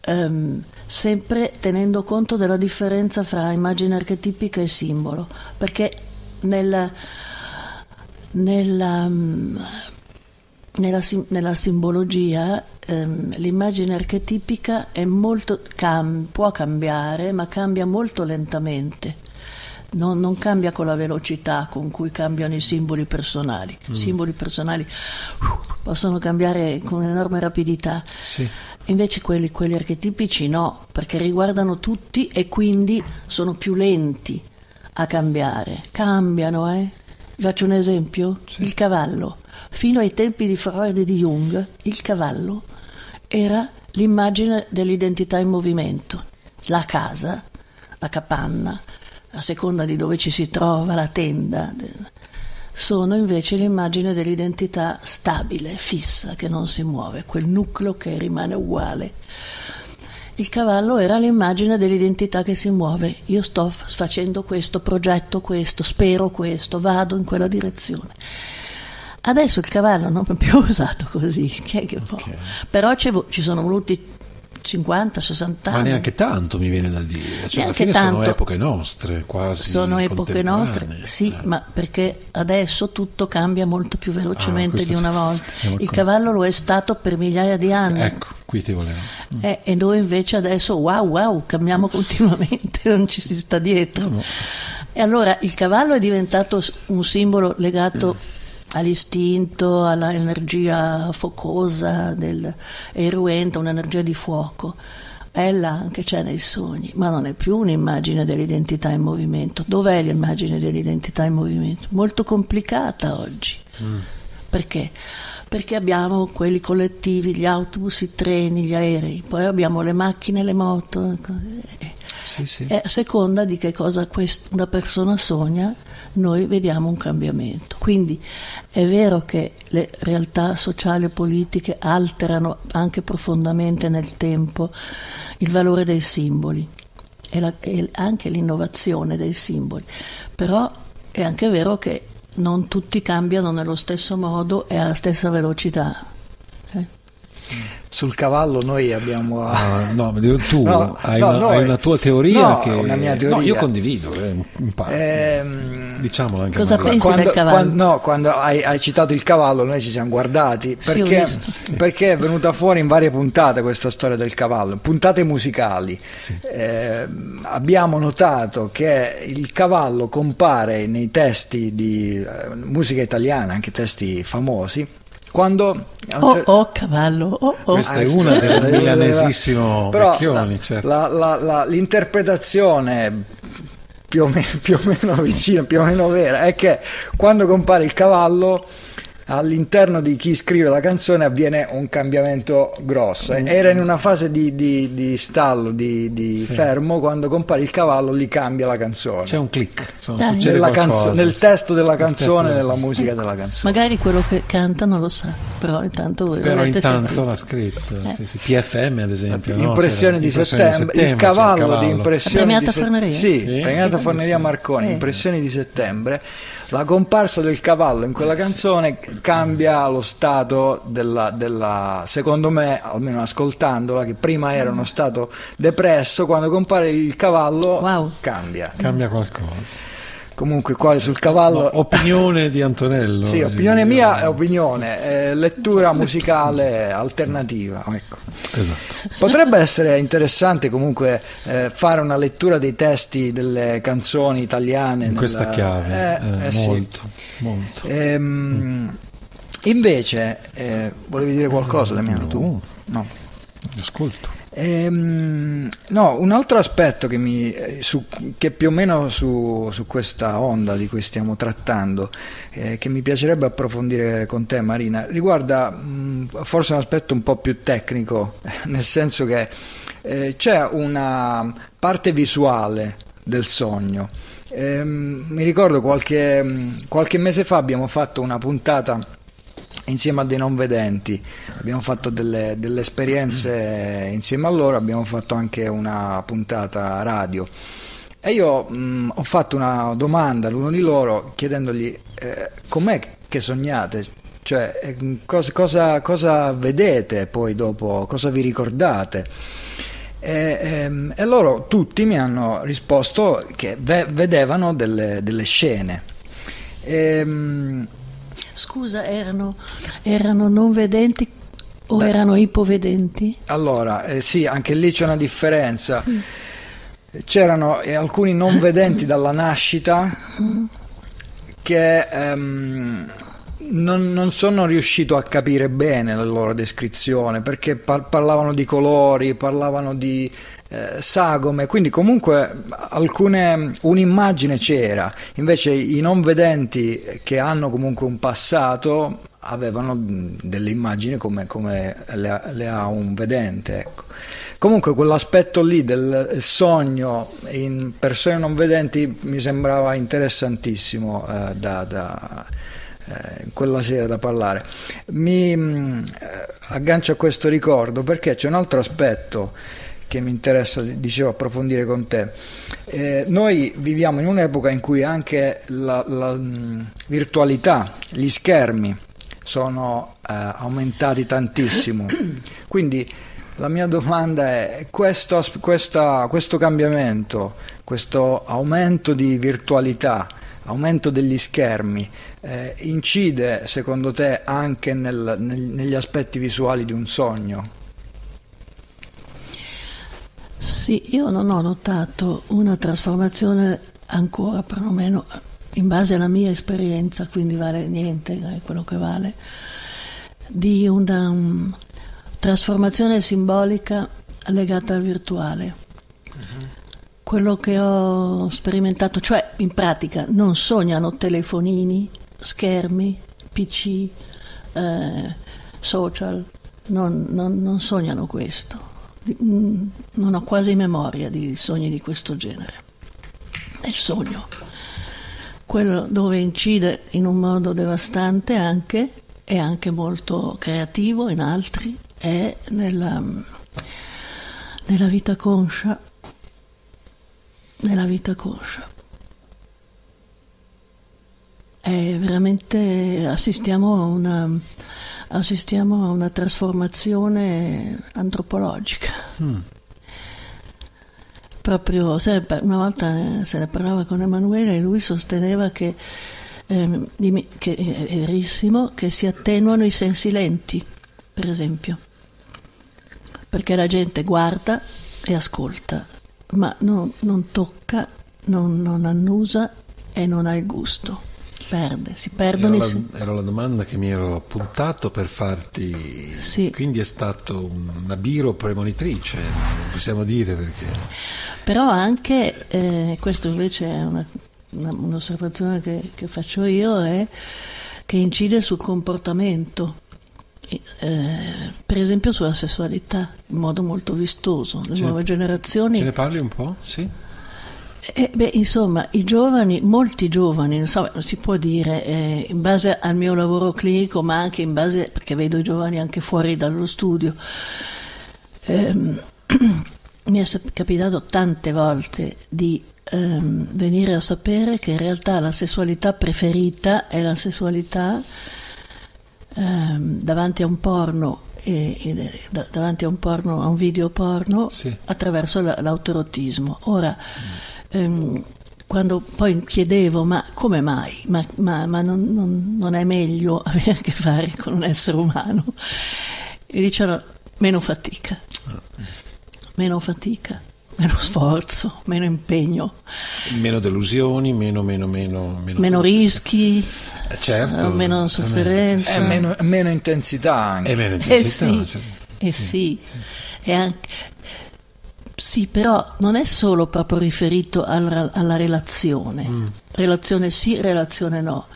ehm, sempre tenendo conto della differenza fra immagine archetipica e simbolo, perché nel, nella, mm, nella, nella simbologia ehm, l'immagine archetipica molto, cam, può cambiare, ma cambia molto lentamente. Non, non, cambia con la velocità con cui cambiano i simboli personali. I mm. simboli personali uh, possono cambiare con enorme rapidità. Sì. Invece quelli, quelli archetipici no, perché riguardano tutti e quindi sono più lenti a cambiare. Cambiano, eh? Vi faccio un esempio? Sì. Il cavallo. Fino ai tempi di Freud e di Jung, il cavallo era l'immagine dell'identità in movimento. La casa, la capanna, a seconda di dove ci si trova, la tenda, sono invece l'immagine dell'identità stabile, fissa, che non si muove, quel nucleo che rimane uguale. Il cavallo era l'immagine dell'identità che si muove. Io sto facendo questo, progetto questo, spero questo, vado in quella direzione. Adesso il cavallo non è più usato così, chi è che può? Okay. Però ci sono voluti 50, 60 anni. Ma neanche tanto mi viene da dire, cioè, alla fine tanto. sono epoche nostre, quasi. Sono epoche nostre, sì, eh. ma perché adesso tutto cambia molto più velocemente ah, di una volta. Il cavallo lo è stato per migliaia di anni. Ecco, qui ti volevo. Mm. Eh, e noi invece adesso, wow, wow, cambiamo continuamente, non ci si sta dietro. No, no. E allora il cavallo è diventato un simbolo legato mm all'istinto, all'energia focosa del, e irruenta, un'energia di fuoco. Ella anche c'è nei sogni, ma non è più un'immagine dell'identità in movimento. Dov'è l'immagine dell'identità in movimento? Molto complicata oggi. Mm. Perché? Perché abbiamo quelli collettivi, gli autobus, i treni, gli aerei, poi abbiamo le macchine, le moto. Sì, sì. E a seconda di che cosa quest- una persona sogna, noi vediamo un cambiamento. Quindi è vero che le realtà sociali e politiche alterano anche profondamente nel tempo il valore dei simboli e, la- e anche l'innovazione dei simboli, però è anche vero che non tutti cambiano nello stesso modo e alla stessa velocità. Eh? Sul cavallo noi abbiamo... Ah, no, ma tu No, hai, no, una, noi- hai una tua teoria no, che... una mia No, teoria. io condivido, eh, in parte. Ehm, Diciamolo anche Cosa pensi del cavallo? quando- no, quando hai, hai citato il cavallo, noi ci siamo guardati perché, sì. perché è venuta fuori in varie puntate questa storia del cavallo, puntate musicali. Sì. Ehm, abbiamo notato che il cavallo compare nei testi di eh, musica italiana, anche testi famosi, quando Oh, oh, cavallo, oh, oh. Questa è una del Eh, milanesissimo però Vecchioni, certo. la- la- la- l'interpretazione più o, meno, più o meno vicina, più o meno vera, è che quando compare il cavallo all'interno di chi scrive la canzone avviene un cambiamento grosso. Era in una fase di, di- di stallo, di, di fermo, quando compare il cavallo lì cambia la canzone. C'è un click, Dai. canzo- nel sì. testo della testo canzone, della nella musica della canzone. Magari quello che canta non lo sa, però intanto Però intanto l'ha scritto, Eh. sì, sì. PFM ad esempio. no? Impressioni C'era di Impressioni settembre, il c'è cavallo di impressioni La premiata di settembre. Forneria? Sì, Sì, premiata sì, Forneria sì. Marconi, Eh. impressioni di settembre. La comparsa del cavallo in quella canzone cambia lo stato della, della- secondo me, almeno ascoltandola, che prima era uno stato depresso, quando compare il cavallo Wow. cambia. Cambia qualcosa. Comunque qua sul cavallo... No, opinione di Antonello. Sì, voglio opinione dire. mia è opinione, eh, lettura musicale alternativa. Ecco. Esatto. Potrebbe essere interessante comunque eh, fare una lettura dei testi delle canzoni italiane. In nella- questa chiave, Eh, eh, eh, sì. molto, molto. Ehm, invece, eh, volevi dire qualcosa, Damiano? Tu? No. No. Ascolto. Ehm, no, un altro aspetto che, mi, eh, su, che più o meno su, su questa onda di cui stiamo trattando, eh, che mi piacerebbe approfondire con te Marina, riguarda mh, forse un aspetto un po' più tecnico, nel senso che eh, c'è una parte visuale del sogno. Ehm, mi ricordo qualche, mh, qualche mese fa abbiamo fatto una puntata insieme a dei non vedenti, abbiamo fatto delle, delle esperienze insieme a loro, abbiamo fatto anche una puntata radio. E io mh, ho fatto una domanda ad uno di loro chiedendogli eh, com'è che sognate, cioè eh, cosa, cosa, cosa vedete poi dopo, cosa vi ricordate. E, ehm, e loro tutti mi hanno risposto che ve- vedevano delle, delle scene. Ehm, Scusa, erano, erano non vedenti o erano ipovedenti? Allora, eh, sì, anche lì c'è una differenza. C'erano eh, alcuni non vedenti dalla nascita che ehm, non, non sono riuscito a capire bene la loro descrizione perché par- parlavano di colori, parlavano di eh, sagome, quindi comunque alcune, un'immagine c'era, invece i non vedenti che hanno comunque un passato avevano mh, delle immagini come, come le, le ha un vedente. Ecco. Comunque quell'aspetto lì del sogno in persone non vedenti mi sembrava interessantissimo eh, da, da eh, quella sera da parlare. Mi mh, aggancio a questo ricordo perché c'è un altro aspetto che mi interessa, dicevo, approfondire con te. Eh, noi viviamo in un'epoca in cui anche la, la mh, virtualità, gli schermi sono eh, aumentati tantissimo. Quindi la mia domanda è questo, questa, questo cambiamento, questo aumento di virtualità, aumento degli schermi, eh, incide secondo te anche nel, nel, negli aspetti visuali di un sogno? Sì, io non ho notato una trasformazione ancora, perlomeno in base alla mia esperienza, quindi vale niente, è quello che vale, di una um, trasformazione simbolica legata al virtuale. Quello che ho sperimentato, cioè in pratica non sognano telefonini, schermi, PC, eh, social, non, non, non sognano questo non ho quasi memoria di sogni di questo genere. Il sogno, quello dove incide in un modo devastante anche e anche molto creativo in altri, è nella, nella vita conscia. Nella vita conscia. È veramente assistiamo a una, assistiamo a una trasformazione antropologica. Mm. Proprio una volta se ne parlava con Emanuele e lui sosteneva che, eh, che è verissimo che si attenuano i sensi lenti, per esempio, perché la gente guarda e ascolta, ma non, non tocca, non, non annusa e non ha il gusto perde, si perdono era. La, era la domanda che mi ero appuntato per farti, sì. quindi è stato una biro premonitrice, possiamo dire perché... Però anche, eh, questo invece è una, una, un'osservazione che, che, faccio io, è che incide sul comportamento. Eh, per esempio sulla sessualità in modo molto vistoso le ce nuove ne, generazioni ce ne parli un po'? sì eh, beh, insomma, i giovani, molti giovani, non so, si può dire, eh, in base al mio lavoro clinico, ma anche in base, perché vedo i giovani anche fuori dallo studio, ehm, mi è capitato tante volte di ehm, venire a sapere che in realtà la sessualità preferita è la sessualità ehm, davanti a un porno davanti a un porno, a un video porno sì. attraverso l'autoerotismo. Ora, mm ehm, quando poi chiedevo ma come mai, ma, ma, ma non, non, non, è meglio avere a che fare con un essere umano? E dicevano meno fatica, meno fatica, meno sforzo, meno impegno. Meno delusioni, meno, meno, meno, meno, meno rischi, eh, certo, meno sofferenza. E meno, meno, intensità anche. E meno intensità. Eh sì, cioè, eh sì. sì. sì. E anche, sì, però non è solo proprio riferito alla, alla relazione, mm. relazione sì, relazione no,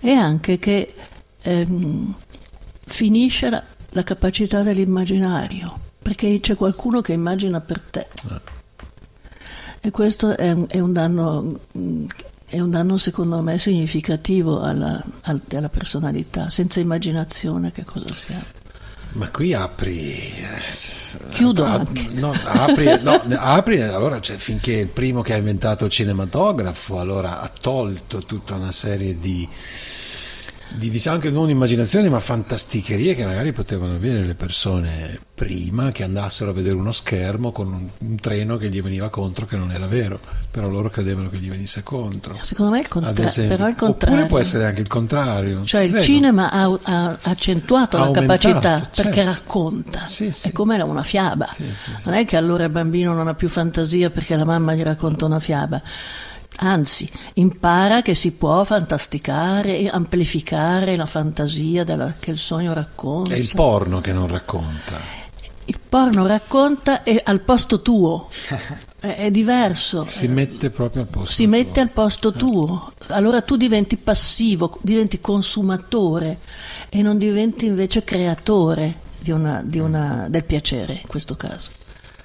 è anche che ehm, finisce la, la, capacità dell'immaginario, perché c'è qualcuno che immagina per te. Eh. E questo è, è, un danno, è, un danno, secondo me significativo alla, alla personalità, senza immaginazione che cosa siamo. Ma qui apri. Eh, Chiudo a, anche. No, apri, no, apri allora cioè, finché il primo che ha inventato il cinematografo allora ha tolto tutta una serie di di diciamo anche non immaginazioni ma fantasticherie che magari potevano avere le persone prima che andassero a vedere uno schermo con un, un, treno che gli veniva contro che non era vero però loro credevano che gli venisse contro. Secondo me è il, contra- però il contrario. Oppure può essere anche il contrario. Cioè Prego. il cinema ha, ha accentuato ha la capacità certo. perché racconta. Sì, sì. è come una fiaba. Sì, non è che allora il bambino non ha più fantasia perché la mamma gli racconta una fiaba Anzi, impara che si può fantasticare e amplificare la fantasia della, che il sogno racconta. È il porno che non racconta. Il porno racconta e al posto tuo. è, è, diverso. Si mette proprio al posto Si tuo. mette al posto tuo. Allora tu diventi passivo, diventi consumatore e non diventi invece creatore di una, di una, del piacere in questo caso.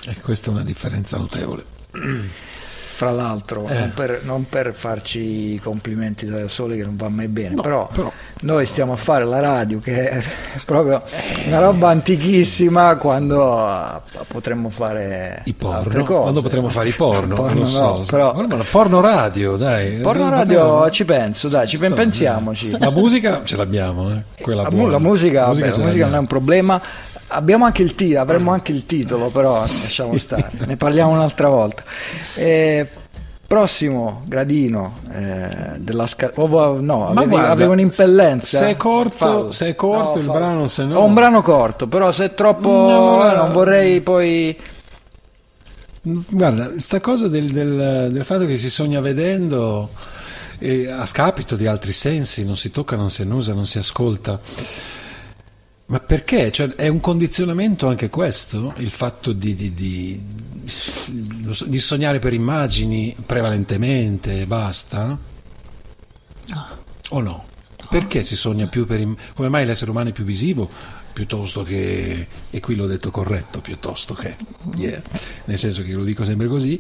E questa è una differenza notevole fra l'altro, eh. non, per, non, per, farci complimenti da soli che non va mai bene, no, però, però, noi stiamo a fare la radio che è proprio una roba antichissima quando uh, potremmo fare I porno, altre cose. Quando potremmo fare i porno, porno non so. No, però, allora, porno radio, dai. Porno radio ci penso, dai, ci pensiamoci. La musica ce l'abbiamo, eh, quella la, buona. la musica, la musica, beh, la musica non è un problema. Abbiamo anche il titolo, avremmo anche il titolo, però lasciamo stare, ne parliamo un'altra volta. Eh, prossimo gradino eh, della scala oh, no avevi, guarda, avevo un'impellenza se è corto, se è corto no, il fa... brano se no ho un brano corto però se è troppo no, eh, non vorrei poi guarda sta cosa del, del, del fatto che si sogna vedendo eh, a scapito di altri sensi non si tocca non si annusa non si ascolta ma perché? Cioè, è un condizionamento anche questo, il fatto di, di, di, di sognare per immagini prevalentemente, basta? No. O no? Perché si sogna più per immagini? Come mai l'essere umano è più visivo, piuttosto che, e qui l'ho detto corretto, piuttosto che, yeah, nel senso che lo dico sempre così,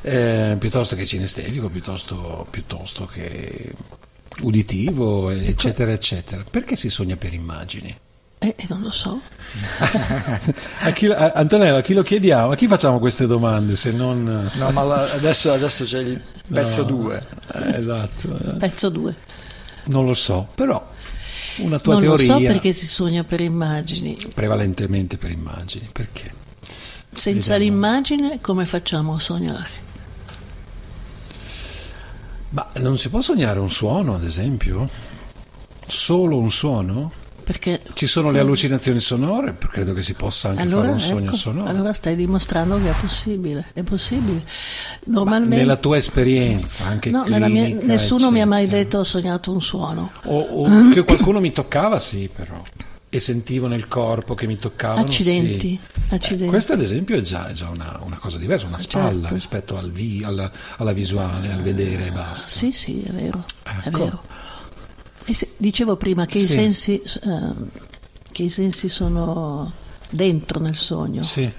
eh, piuttosto che cinestetico, piuttosto, piuttosto che uditivo, eccetera, eccetera. Perché si sogna per immagini? Eh, non lo so. a chi, a, Antonella, a chi lo chiediamo? A chi facciamo queste domande se non... No, ma la, adesso, adesso, c'è il pezzo 2. No, eh, esatto. Pezzo 2. Non lo so, però una tua non teoria... Non lo so perché si sogna per immagini. Prevalentemente per immagini, perché? Senza Vediamo. l'immagine come facciamo a sognare? Ma non si può sognare un suono, ad esempio? Solo un suono? Perché Ci sono le allucinazioni sonore, credo che si possa anche allora, fare un sogno ecco, sonoro. Allora stai dimostrando che è possibile, è possibile. Normalmente, nella tua esperienza, anche no, clinica, mia, nessuno eccetera. mi ha mai detto ho sognato un suono. O, o che qualcuno mi toccava, sì, però. E sentivo nel corpo che mi toccavano. Accidenti. Sì. accidenti. Eh, questo, ad esempio, è già, è già una, una, cosa diversa, una spalla certo. rispetto al vi, alla, alla, visuale, al vedere e basta. Sì, sì, è vero. Ecco. È vero. Se, dicevo prima che, sì. i sensi, uh, che i sensi sono dentro nel sogno. Sì.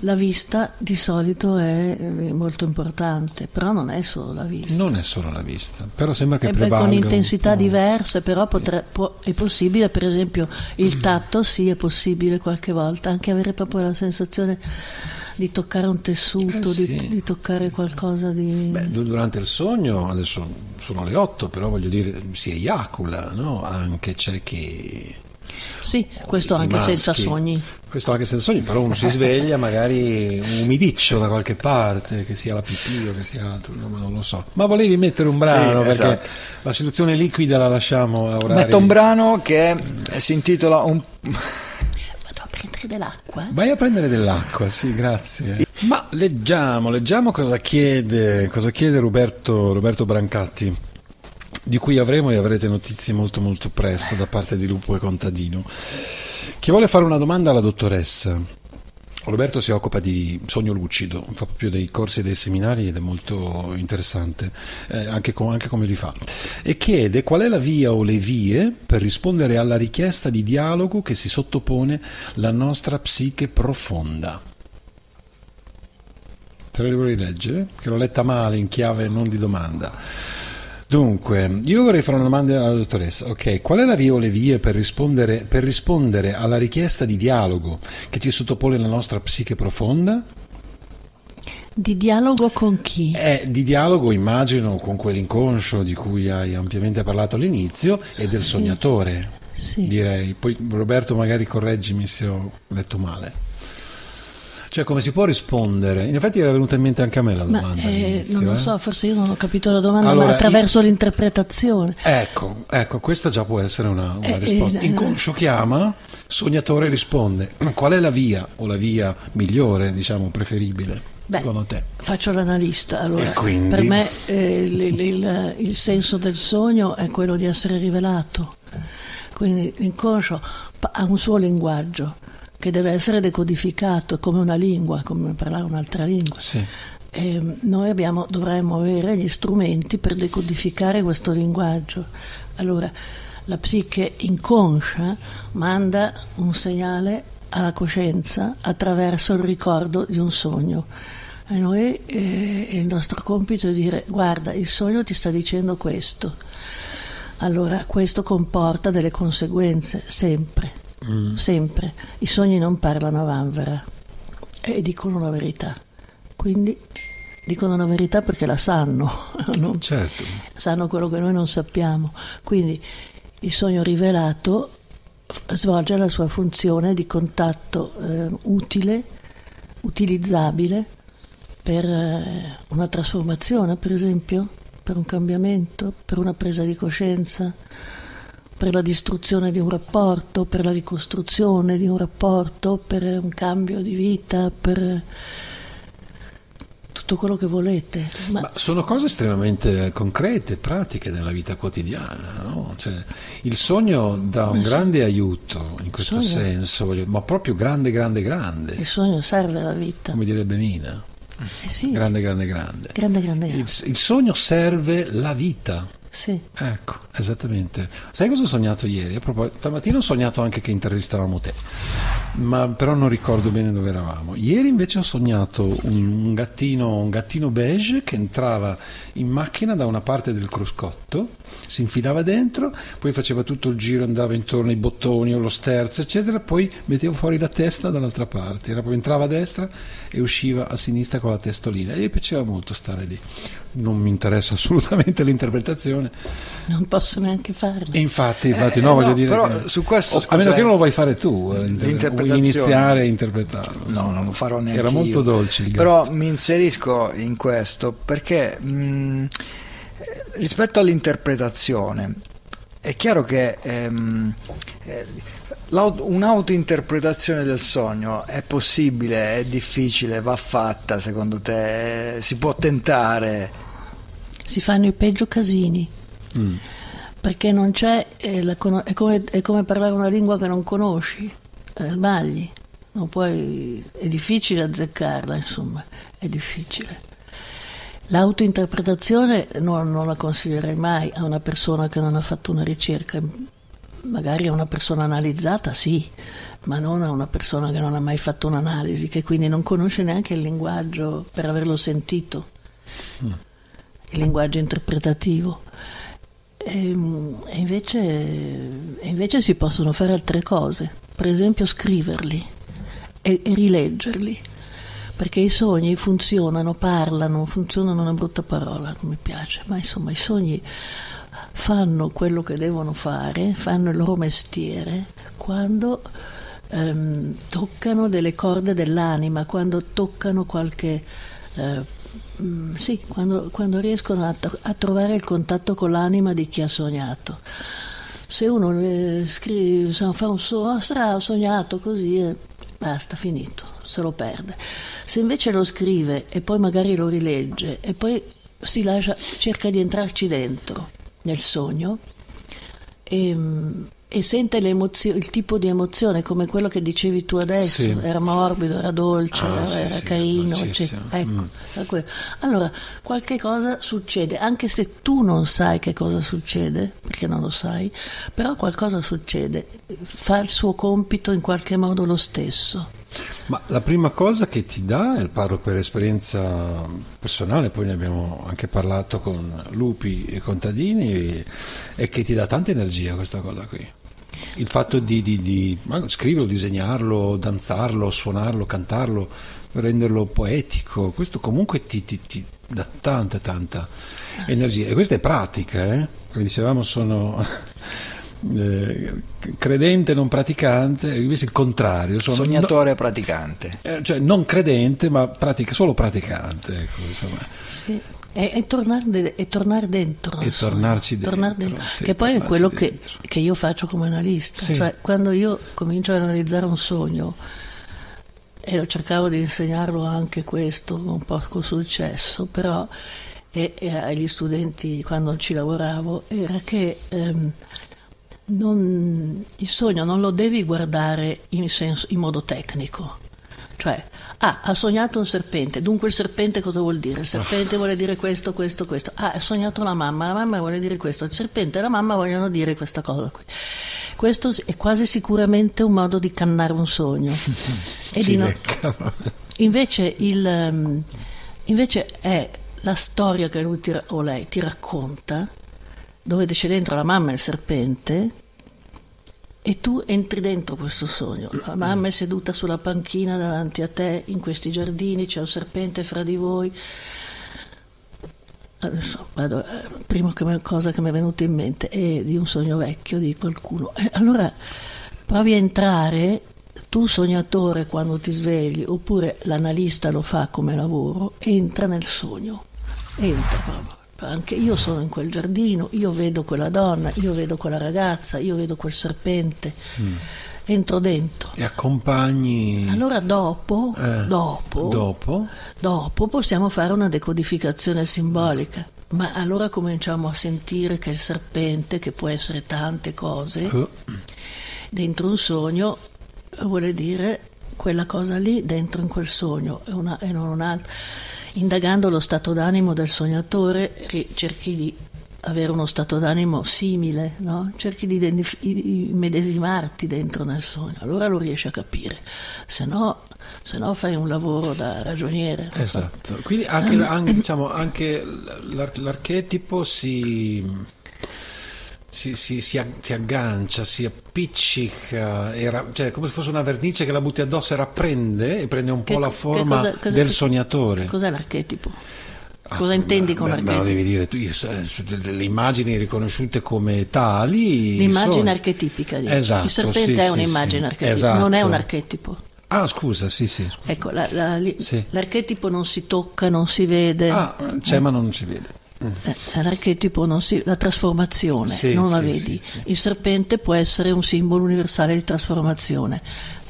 La vista di solito è molto importante, però non è solo la vista. Non è solo la vista, però sembra che e prevalga con intensità un diverse, però potre, può, è possibile, per esempio, il tatto sì è possibile qualche volta, anche avere proprio la sensazione di toccare un tessuto, eh sì. di, di, toccare qualcosa di... Beh, durante il sogno, adesso sono le otto, però voglio dire, si eiacula, no? Anche c'è chi... Sì, questo anche maschi, senza sogni. Questo anche senza sogni, però uno si sveglia magari un umidiccio da qualche parte, che sia la pipì o che sia altro, non lo so. Ma volevi mettere un brano sì, perché esatto. la situazione liquida la lasciamo a orari... Metto un brano che si intitola un... Vado a prendere dell'acqua. Vai a prendere dell'acqua, sì, grazie. Ma leggiamo, leggiamo cosa chiede, cosa chiede Roberto, Roberto Brancatti di cui avremo e avrete notizie molto molto presto da parte di Lupo e Contadino, che vuole fare una domanda alla dottoressa. Roberto si occupa di sogno lucido, fa proprio dei corsi e dei seminari ed è molto interessante, eh, anche, com- anche come li fa. E chiede qual è la via o le vie per rispondere alla richiesta di dialogo che si sottopone la nostra psiche profonda. Te la devo rileggere? Che l'ho letta male in chiave non di domanda. Dunque, io vorrei fare una domanda alla dottoressa. Ok, qual è la via o le vie per rispondere, per rispondere alla richiesta di dialogo che ci sottopone la nostra psiche profonda? Di dialogo con chi? Eh, di dialogo immagino con quell'inconscio di cui hai ampiamente parlato all'inizio e del sognatore, sì. direi. Poi Roberto magari correggimi se ho letto male. Cioè, come si può rispondere? In effetti era venuta in mente anche a me la domanda. Ma, eh, non lo eh? so, forse io non ho capito la domanda, allora, ma attraverso io... l'interpretazione. Ecco, ecco, questa già può essere una, una Eh, risposta. eh, Inconscio chiama, sognatore risponde. Qual è la via o la via migliore, diciamo, preferibile? Beh, secondo te? Faccio l'analista. Allora, per me eh, il, il- il- il senso del sogno è quello di essere rivelato. Quindi l'inconscio ha un suo linguaggio che deve essere decodificato come una lingua, come parlare un'altra lingua. Sì. E noi abbiamo- dovremmo avere gli strumenti per decodificare questo linguaggio. Allora, la psiche inconscia manda un segnale alla coscienza attraverso il ricordo di un sogno. E noi eh, il nostro compito è dire guarda, il sogno ti sta dicendo questo. Allora, questo comporta delle conseguenze, sempre, sempre. I sogni non parlano a vanvera e dicono la verità. Quindi dicono la verità perché la sanno, non Certo. sanno quello che noi non sappiamo. Quindi il sogno rivelato svolge la sua funzione di contatto eh, utile, utilizzabile per eh, una trasformazione, per esempio, per un cambiamento, per una presa di coscienza, per la distruzione di un rapporto, per la ricostruzione di un rapporto, per un cambio di vita, per tutto quello che volete. Ma, Ma sono cose estremamente concrete, pratiche nella vita quotidiana. No? Cioè, il sogno dà un grande aiuto in questo Sogno. senso, ma proprio grande, grande, grande. il sogno serve alla vita. Come direbbe Mina. Eh sì, Grande, grande, grande. grande, grande, grande. Il, il sogno serve la vita. Sì. Ecco, esattamente. Sai cosa ho sognato ieri? Stamattina ho sognato anche che intervistavamo te, ma però non ricordo bene dove eravamo. Ieri invece ho sognato un gattino, un gattino beige che entrava in macchina da una parte del cruscotto, si infilava dentro, poi faceva tutto il giro, andava intorno ai bottoni o lo sterzo, eccetera, poi metteva fuori la testa dall'altra parte, Era, poi entrava a destra e usciva a sinistra con la testolina. E gli piaceva molto stare lì. Non mi interessa assolutamente l'interpretazione. Non posso neanche farlo. E infatti, infatti, eh, no, voglio no, dire. Però che, su questo, a meno che non lo vuoi fare tu, eh, vuoi iniziare a interpretarlo. No, non lo farò neanche. Era molto io. dolce il gatto. Però mi inserisco in questo perché mh, mm, rispetto all'interpretazione è chiaro che ehm, eh, un'autointerpretazione del sogno è possibile, è difficile, va fatta secondo te, si può tentare si fanno i peggio casini. Mm. Perché non c'è, è, la, è, come, è, come, parlare una lingua che non conosci, eh, sbagli, puoi, è difficile azzeccarla, insomma, è difficile. L'autointerpretazione non, non la consiglierei mai a una persona che non ha fatto una ricerca, magari a una persona analizzata sì, ma non a una persona che non ha mai fatto un'analisi, che quindi non conosce neanche il linguaggio per averlo sentito. Mm il linguaggio interpretativo. E, ehm, e, invece, e, invece, si possono fare altre cose, per esempio scriverli e, e rileggerli, perché i sogni funzionano, parlano, funzionano una brutta parola, non mi piace, ma insomma i sogni fanno quello che devono fare, fanno il loro mestiere quando ehm, toccano delle corde dell'anima, quando toccano qualche eh, Mm, sì, quando, quando riescono a, a, trovare il contatto con l'anima di chi ha sognato. Se uno scrive, fa un sogno, sarà ho sognato così e basta, finito, se lo perde. Se invece lo scrive e poi magari lo rilegge e poi si lascia, cerca di entrarci dentro nel sogno e, mm, e sente il tipo di emozione come quello che dicevi tu adesso, sì. era morbido, era dolce, ah, era, sì, era sì, carino, ecco, mm. allora qualche cosa succede, anche se tu non sai che cosa succede, perché non lo sai, però qualcosa succede, fa il suo compito in qualche modo lo stesso. Ma la prima cosa che ti dà, e parlo per esperienza personale, poi ne abbiamo anche parlato con lupi e contadini, è che ti dà tanta energia questa cosa qui. Il fatto di, di, di scriverlo, disegnarlo, danzarlo, suonarlo, cantarlo, renderlo poetico, questo comunque ti, ti, ti dà tanta, tanta energia. E questa è pratica, eh? come dicevamo, sono eh, credente non praticante, invece il contrario. Sono Sognatore no, praticante. Eh, cioè non credente ma pratica, solo praticante. Ecco, sì. E, e, tornare, e, tornare, dentro. E tornarci dentro. Tornare dentro. Sì, che poi è quello che, che, io faccio come analista. Sì. Cioè, quando io comincio ad analizzare un sogno, e cercavo di insegnarlo anche questo con poco successo, però e, e agli studenti quando ci lavoravo, era che ehm, non, il sogno non lo devi guardare in, senso, in modo tecnico. Cioè, ah, ha sognato un serpente, dunque il serpente cosa vuol dire? Il serpente ah. vuole dire questo, questo, questo. Ah, ha sognato la mamma, la mamma vuole dire questo. Il serpente e la mamma vogliono dire questa cosa qui. Questo è quasi sicuramente un modo di cannare un sogno. e di no... invece, il, ehm, invece è la storia che lui ti, o lei ti racconta dove c'è dentro la mamma e il serpente e tu entri dentro questo sogno. La mamma è seduta sulla panchina davanti a te in questi giardini, c'è un serpente fra di voi. Adesso vado, eh, prima cosa che mi è venuta in mente è di un sogno vecchio di qualcuno. E allora provi a entrare, tu sognatore quando ti svegli, oppure l'analista lo fa come lavoro, entra nel sogno. Entra proprio anche io sono in quel giardino, io vedo quella donna, io vedo quella ragazza, io vedo quel serpente. Mm. Entro dentro. E accompagni. Allora dopo, eh, dopo, dopo, dopo possiamo fare una decodificazione simbolica. Ma allora cominciamo a sentire che il serpente, che può essere tante cose, uh. dentro un sogno vuole dire quella cosa lì dentro in quel sogno una, e non un'altra indagando lo stato d'animo del sognatore cerchi di avere uno stato d'animo simile, no? cerchi di medesimarti dentro nel sogno, allora lo riesci a capire, se no, se no fai un lavoro da ragioniere. Esatto, quindi anche, anche, diciamo, anche l'archetipo si si, si, si, aggancia, si appiccica, era, cioè come se fosse una vernice che la butti addosso e rapprende e prende un che, po' la forma cosa, cosa, del sognatore. Cos'è l'archetipo? Ah, cosa ah, intendi con l'archetipo? Me lo devi dire tu, le immagini riconosciute come tali. L'immagine sono... archetipica. Esatto, Il serpente sì, è un'immagine sì, archetipica, esatto. non è un archetipo. Ah, scusa, sì, sì. Scusa. Ecco, la, la, li, sì. l'archetipo non si tocca, non si vede. Ah, c'è eh. ma non si vede. Eh, non si, la trasformazione sì, non la sì, vedi. Sì, Il serpente può essere un simbolo universale di trasformazione,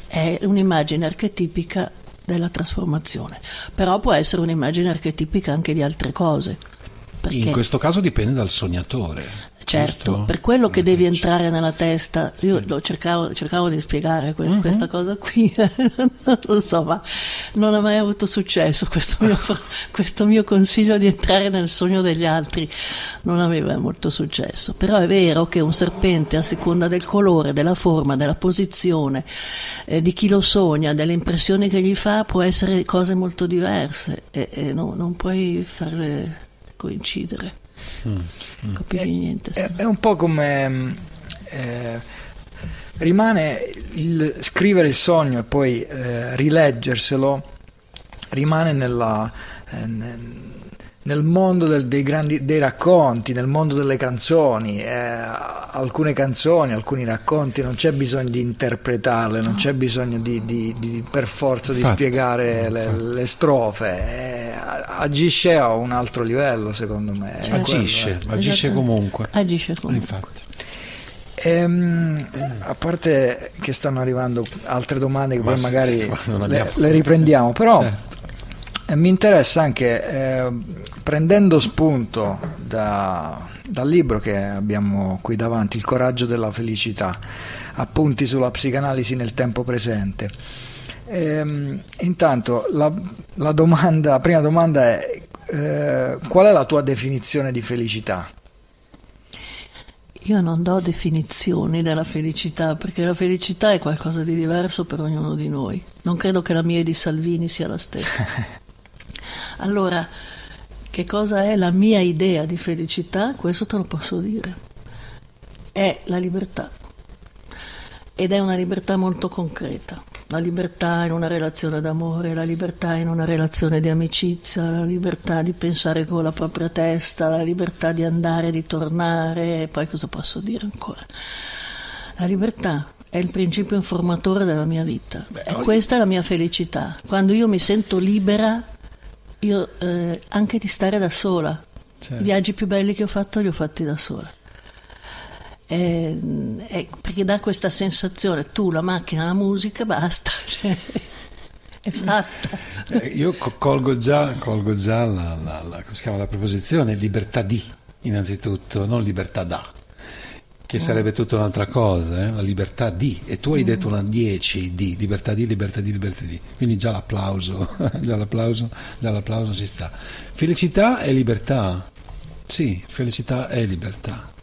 è un'immagine archetipica della trasformazione, però può essere un'immagine archetipica anche di altre cose. Perché? In questo caso dipende dal sognatore. Certo, Giusto? per quello che devi entrare nella testa, io sì. cercavo, cercavo, di spiegare que- uh-huh. questa cosa qui, non lo so, ma non ha mai avuto successo questo mio, questo mio, consiglio di entrare nel sogno degli altri, non aveva molto successo, però è vero che un serpente a seconda del colore, della forma, della posizione, eh, di chi lo sogna, delle impressioni che gli fa, può essere cose molto diverse e, e no, non puoi farle coincidere. Mm, mm. Capisci niente. È, è, un po' come... Eh, rimane il scrivere il sogno e poi eh, rileggerselo, rimane nella, eh, nel mondo del, dei, grandi, dei racconti, nel mondo delle canzoni. Eh, alcune canzoni, alcuni racconti, non c'è bisogno di interpretarle, non c'è bisogno di, di, di per forza di infatti, spiegare le, le, strofe. Eh, agisce a un altro livello, secondo me. Cioè, agisce, quello, agisce comunque. Agisce comunque. Infatti. Ehm, a parte che stanno arrivando altre domande che Ma poi magari le, le, riprendiamo, però certo. eh, mi interessa anche, eh, prendendo spunto da, dal libro che abbiamo qui davanti, Il coraggio della felicità, appunti sulla psicanalisi nel tempo presente. Ehm, intanto la, la, domanda, la, prima domanda è eh, qual è la tua definizione di felicità? Io non do definizioni della felicità perché la felicità è qualcosa di diverso per ognuno di noi. Non credo che la mia e di Salvini sia la stessa. allora, che cosa è la mia idea di felicità? Questo te lo posso dire. È la libertà. Ed è una libertà molto concreta la libertà in una relazione d'amore, la libertà in una relazione di amicizia, la libertà di pensare con la propria testa, la libertà di andare e di tornare, e poi cosa posso dire ancora? La libertà è il principio informatore della mia vita Beh, e oggi... questa è la mia felicità. Quando io mi sento libera, io eh, anche di stare da sola, certo. i viaggi più belli che ho fatto li ho fatti da sola eh, eh, perché dà questa sensazione, tu la macchina, la musica, basta, cioè, è fatta. Eh, io colgo già, colgo già la, la, la, chiama, la, preposizione libertà di, innanzitutto, non libertà da, che sarebbe tutta un'altra cosa, eh? la libertà di, e tu hai mm. detto una 10 di, libertà di, libertà di, libertà di, quindi già l'applauso, già l'applauso, già l'applauso ci sta. Felicità è libertà, sì, felicità è libertà.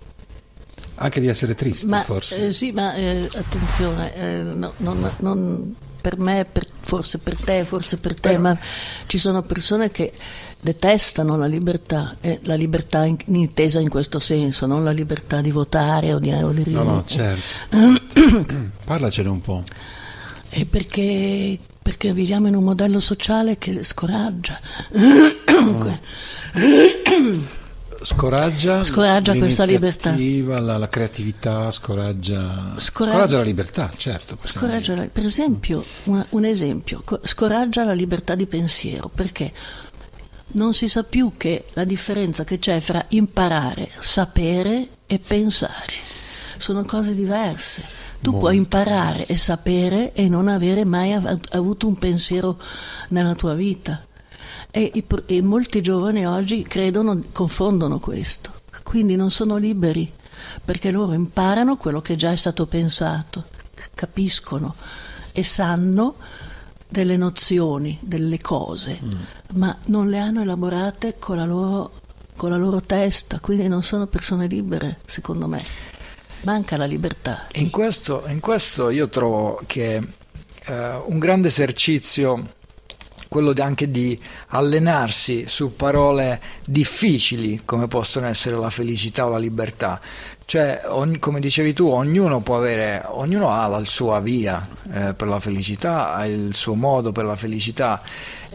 Anche di essere tristi, ma, forse. Eh, sì, ma eh, attenzione, eh, no, non, non, per me, per, forse per te, forse per te, Però... ma ci sono persone che detestano la libertà, eh, la libertà in, intesa in questo senso, non la libertà di votare o di, o di No, no, certo. Parlacene un po'. È perché, perché viviamo in un modello sociale che scoraggia. Oh scoraggia, scoraggia questa libertà. La, la creatività, scoraggia, scoraggia, scoraggia, la libertà, certo. Scoraggia la, per esempio, una, un esempio, scoraggia la libertà di pensiero, perché non si sa più che la differenza che c'è fra imparare, sapere e pensare. Sono cose diverse. Tu Molto. puoi imparare e sapere e non avere mai av- avuto un pensiero nella tua vita. E, e molti giovani oggi credono, confondono questo, quindi non sono liberi perché loro imparano quello che già è stato pensato, capiscono e sanno delle nozioni, delle cose, mm. ma non le hanno elaborate con la loro con la loro testa, quindi non sono persone libere, secondo me. Manca la libertà. In questo, in questo io trovo che eh, un grande esercizio quello anche di allenarsi su parole difficili come possono essere la felicità o la libertà. Cioè, ogni, come dicevi tu, ognuno può avere, ognuno ha la sua via eh, per la felicità, ha il suo modo per la felicità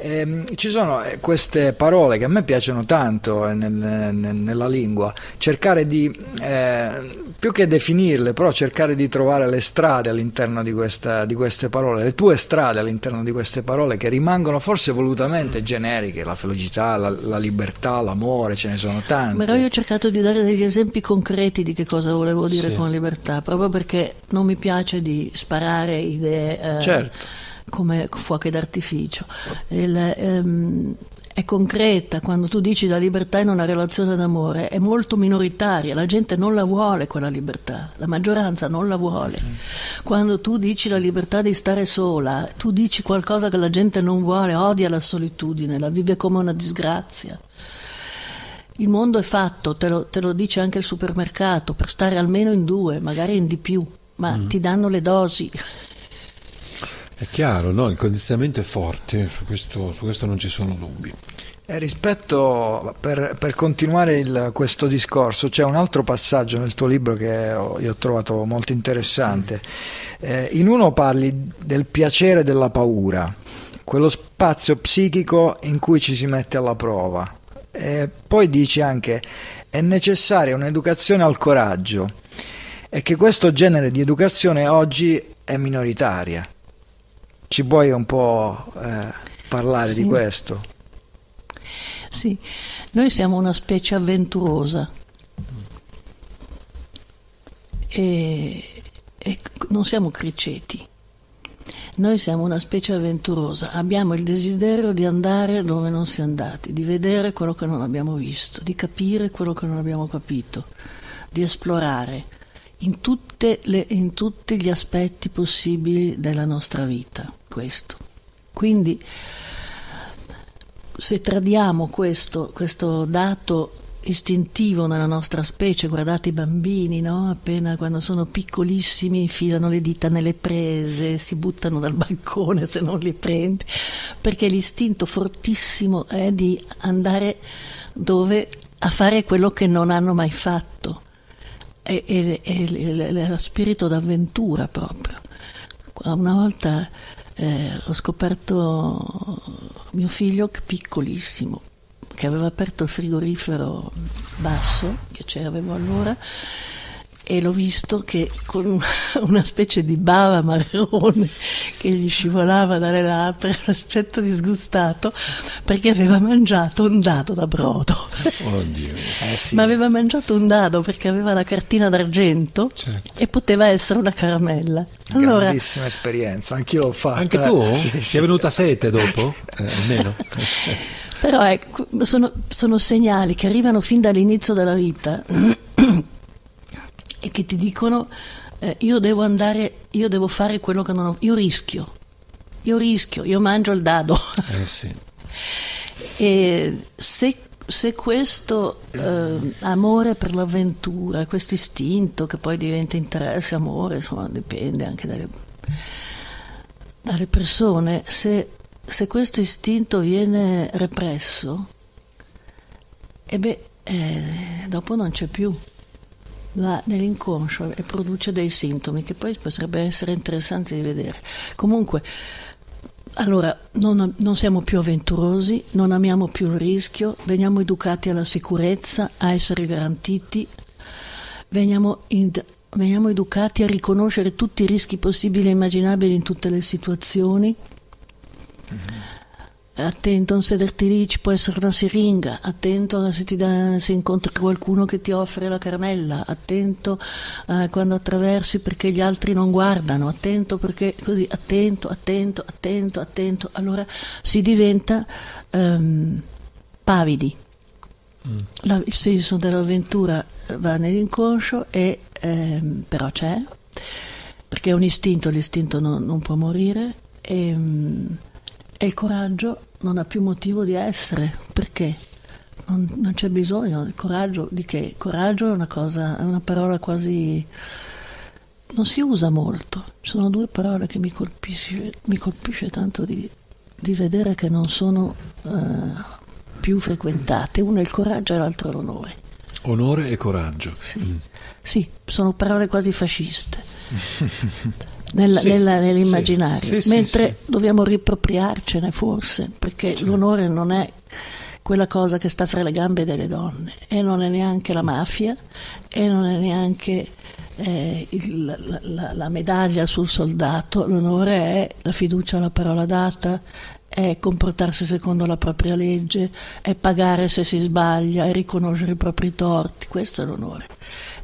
eh, ci sono eh, queste parole che a me piacciono tanto eh, nel, nel, nella lingua, cercare di, eh, più che definirle, però cercare di trovare le strade all'interno di, questa, di, queste parole, le tue strade all'interno di queste parole che rimangono forse volutamente generiche, la felicità, la, la libertà, l'amore, ce ne sono tante. Però io ho cercato di dare degli esempi concreti di che cosa volevo dire sì. con libertà, proprio perché non mi piace di sparare idee. Eh, certo come fuochi d'artificio. Il, ehm, è concreta, quando tu dici la libertà in una relazione d'amore, è molto minoritaria, la gente non la vuole quella libertà, la maggioranza non la vuole. Quando tu dici la libertà di stare sola, tu dici qualcosa che la gente non vuole, odia la solitudine, la vive come una disgrazia. Il mondo è fatto, te lo, te lo dice anche il supermercato, per stare almeno in due, magari in di più, ma mm. ti danno le dosi. È chiaro, no? il condizionamento è forte, su questo, su questo non ci sono dubbi. E rispetto, per, per continuare il, questo discorso, c'è un altro passaggio nel tuo libro che ho, io ho trovato molto interessante. Eh, in uno parli del piacere della paura, quello spazio psichico in cui ci si mette alla prova. E poi dici anche è necessaria un'educazione al coraggio e che questo genere di educazione oggi è minoritaria. Ci puoi un po' eh, parlare sì. di questo? Sì, noi siamo una specie avventurosa e, e non siamo criceti. Noi siamo una specie avventurosa, abbiamo il desiderio di andare dove non si è andati, di vedere quello che non abbiamo visto, di capire quello che non abbiamo capito, di esplorare in, le, in tutti gli aspetti possibili della nostra vita questo. Quindi se tradiamo questo, questo dato istintivo nella nostra specie, guardate i bambini, no? appena quando sono piccolissimi filano le dita nelle prese, si buttano dal balcone se non li prendi, perché l'istinto fortissimo è di andare dove a fare quello che non hanno mai fatto, è, è, è, è lo spirito d'avventura proprio. Una volta eh, ho scoperto mio figlio piccolissimo che aveva aperto il frigorifero basso che c'avevo allora e l'ho visto che con una specie di bava marrone che gli scivolava dalle labbra, un aspetto disgustato, perché aveva mangiato un dado da brodo. Oddio. Eh sì. Ma aveva mangiato un dado perché aveva la cartina d'argento certo. e poteva essere una caramella. Allora, Grandissima esperienza, anch'io l'ho fatta. Anche tu? Sì, Ti sì. è venuta sete dopo? Eh, almeno. Però ecco, sono, sono segnali che arrivano fin dall'inizio della vita e che ti dicono eh, io devo andare, io devo fare quello che non ho, io rischio, io rischio, io mangio il dado. Eh sì. e se, se questo eh, amore per l'avventura, questo istinto che poi diventa interesse, amore, insomma dipende anche dalle, dalle persone, se, se, questo istinto viene represso, e beh, eh, dopo non c'è più va nell'inconscio e produce dei sintomi che poi potrebbe essere interessanti di vedere. Comunque, allora, non, non, siamo più avventurosi, non amiamo più il rischio, veniamo educati alla sicurezza, a essere garantiti, veniamo, in, veniamo educati a riconoscere tutti i rischi possibili e immaginabili in tutte le situazioni. Mm-hmm attento a non sederti lì, ci può essere una siringa, attento se, ti da, se incontri qualcuno che ti offre la caramella, attento eh, quando attraversi perché gli altri non guardano, attento perché così, attento, attento, attento, attento, allora si diventa um, pavidi. Mm. La, il senso dell'avventura va nell'inconscio e ehm, però c'è, perché è un istinto, l'istinto non, non può morire. E, e il coraggio non ha più motivo di essere. Perché? non, non, c'è bisogno. Il coraggio di che? Coraggio è una cosa, è una parola quasi. non si usa molto. Ci sono due parole che mi colpisce, mi colpisce tanto di, di, vedere che non sono uh, più frequentate. Uno è il coraggio e l'altro è l'onore. Onore e coraggio. Sì, mm. sì sono parole quasi fasciste. Nella, sì, nella, nell'immaginario, sì, mentre dobbiamo riappropriarcene forse, perché certo. l'onore non è quella cosa che sta fra le gambe delle donne e non è neanche la mafia e non è neanche eh, il, la, la, la, medaglia sul soldato, l'onore è la fiducia alla parola data, è comportarsi secondo la propria legge, è pagare se si sbaglia, è riconoscere i propri torti, questo è l'onore,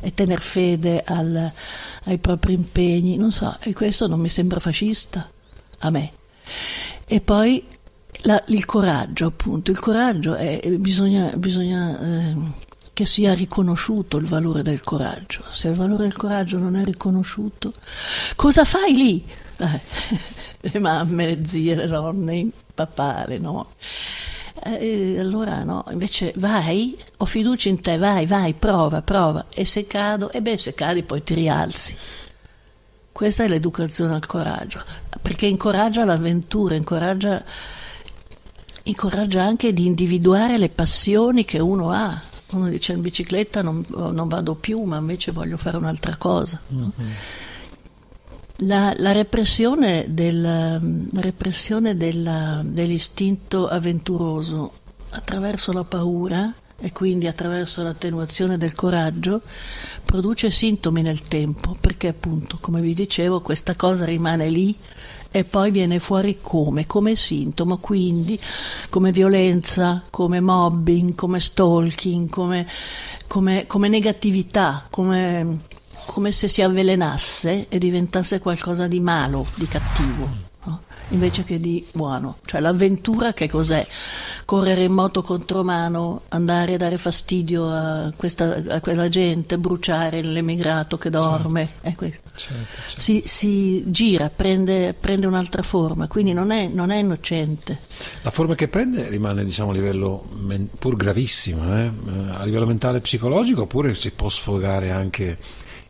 è tener fede al, ai propri impegni, non so, e questo non mi sembra fascista a me. E poi la, il coraggio, appunto, il coraggio è, bisogna, bisogna eh, che sia riconosciuto il valore del coraggio. Se il valore del coraggio non è riconosciuto, cosa fai lì? Eh, le mamme, le zie, le nonne, i papà, le no. Eh, allora no, invece vai, ho fiducia in te, vai, vai, prova, prova. E se cado, e beh, se cadi poi ti rialzi. Questa è l'educazione al coraggio, perché incoraggia l'avventura, incoraggia incoraggia anche di individuare le passioni che uno ha. Uno dice in bicicletta non, non vado più, ma invece voglio fare un'altra cosa. Mm-hmm. La, la, repressione, del, la repressione della, dell'istinto avventuroso attraverso la paura e quindi attraverso l'attenuazione del coraggio produce sintomi nel tempo perché appunto come vi dicevo questa cosa rimane lì e poi viene fuori come? Come sintomo, quindi come violenza, come mobbing, come stalking, come, come, come negatività, come, come se si avvelenasse e diventasse qualcosa di malo, di cattivo invece che di buono. Cioè l'avventura che cos'è? Correre in moto contromano, andare a dare fastidio a, questa, a quella gente, bruciare l'emigrato che dorme, certo. è questo. Certo, certo. Si, si, gira, prende, prende, un'altra forma, quindi non è, non è, innocente. La forma che prende rimane diciamo, a livello pur gravissimo, eh? a livello mentale e psicologico, oppure si può sfogare anche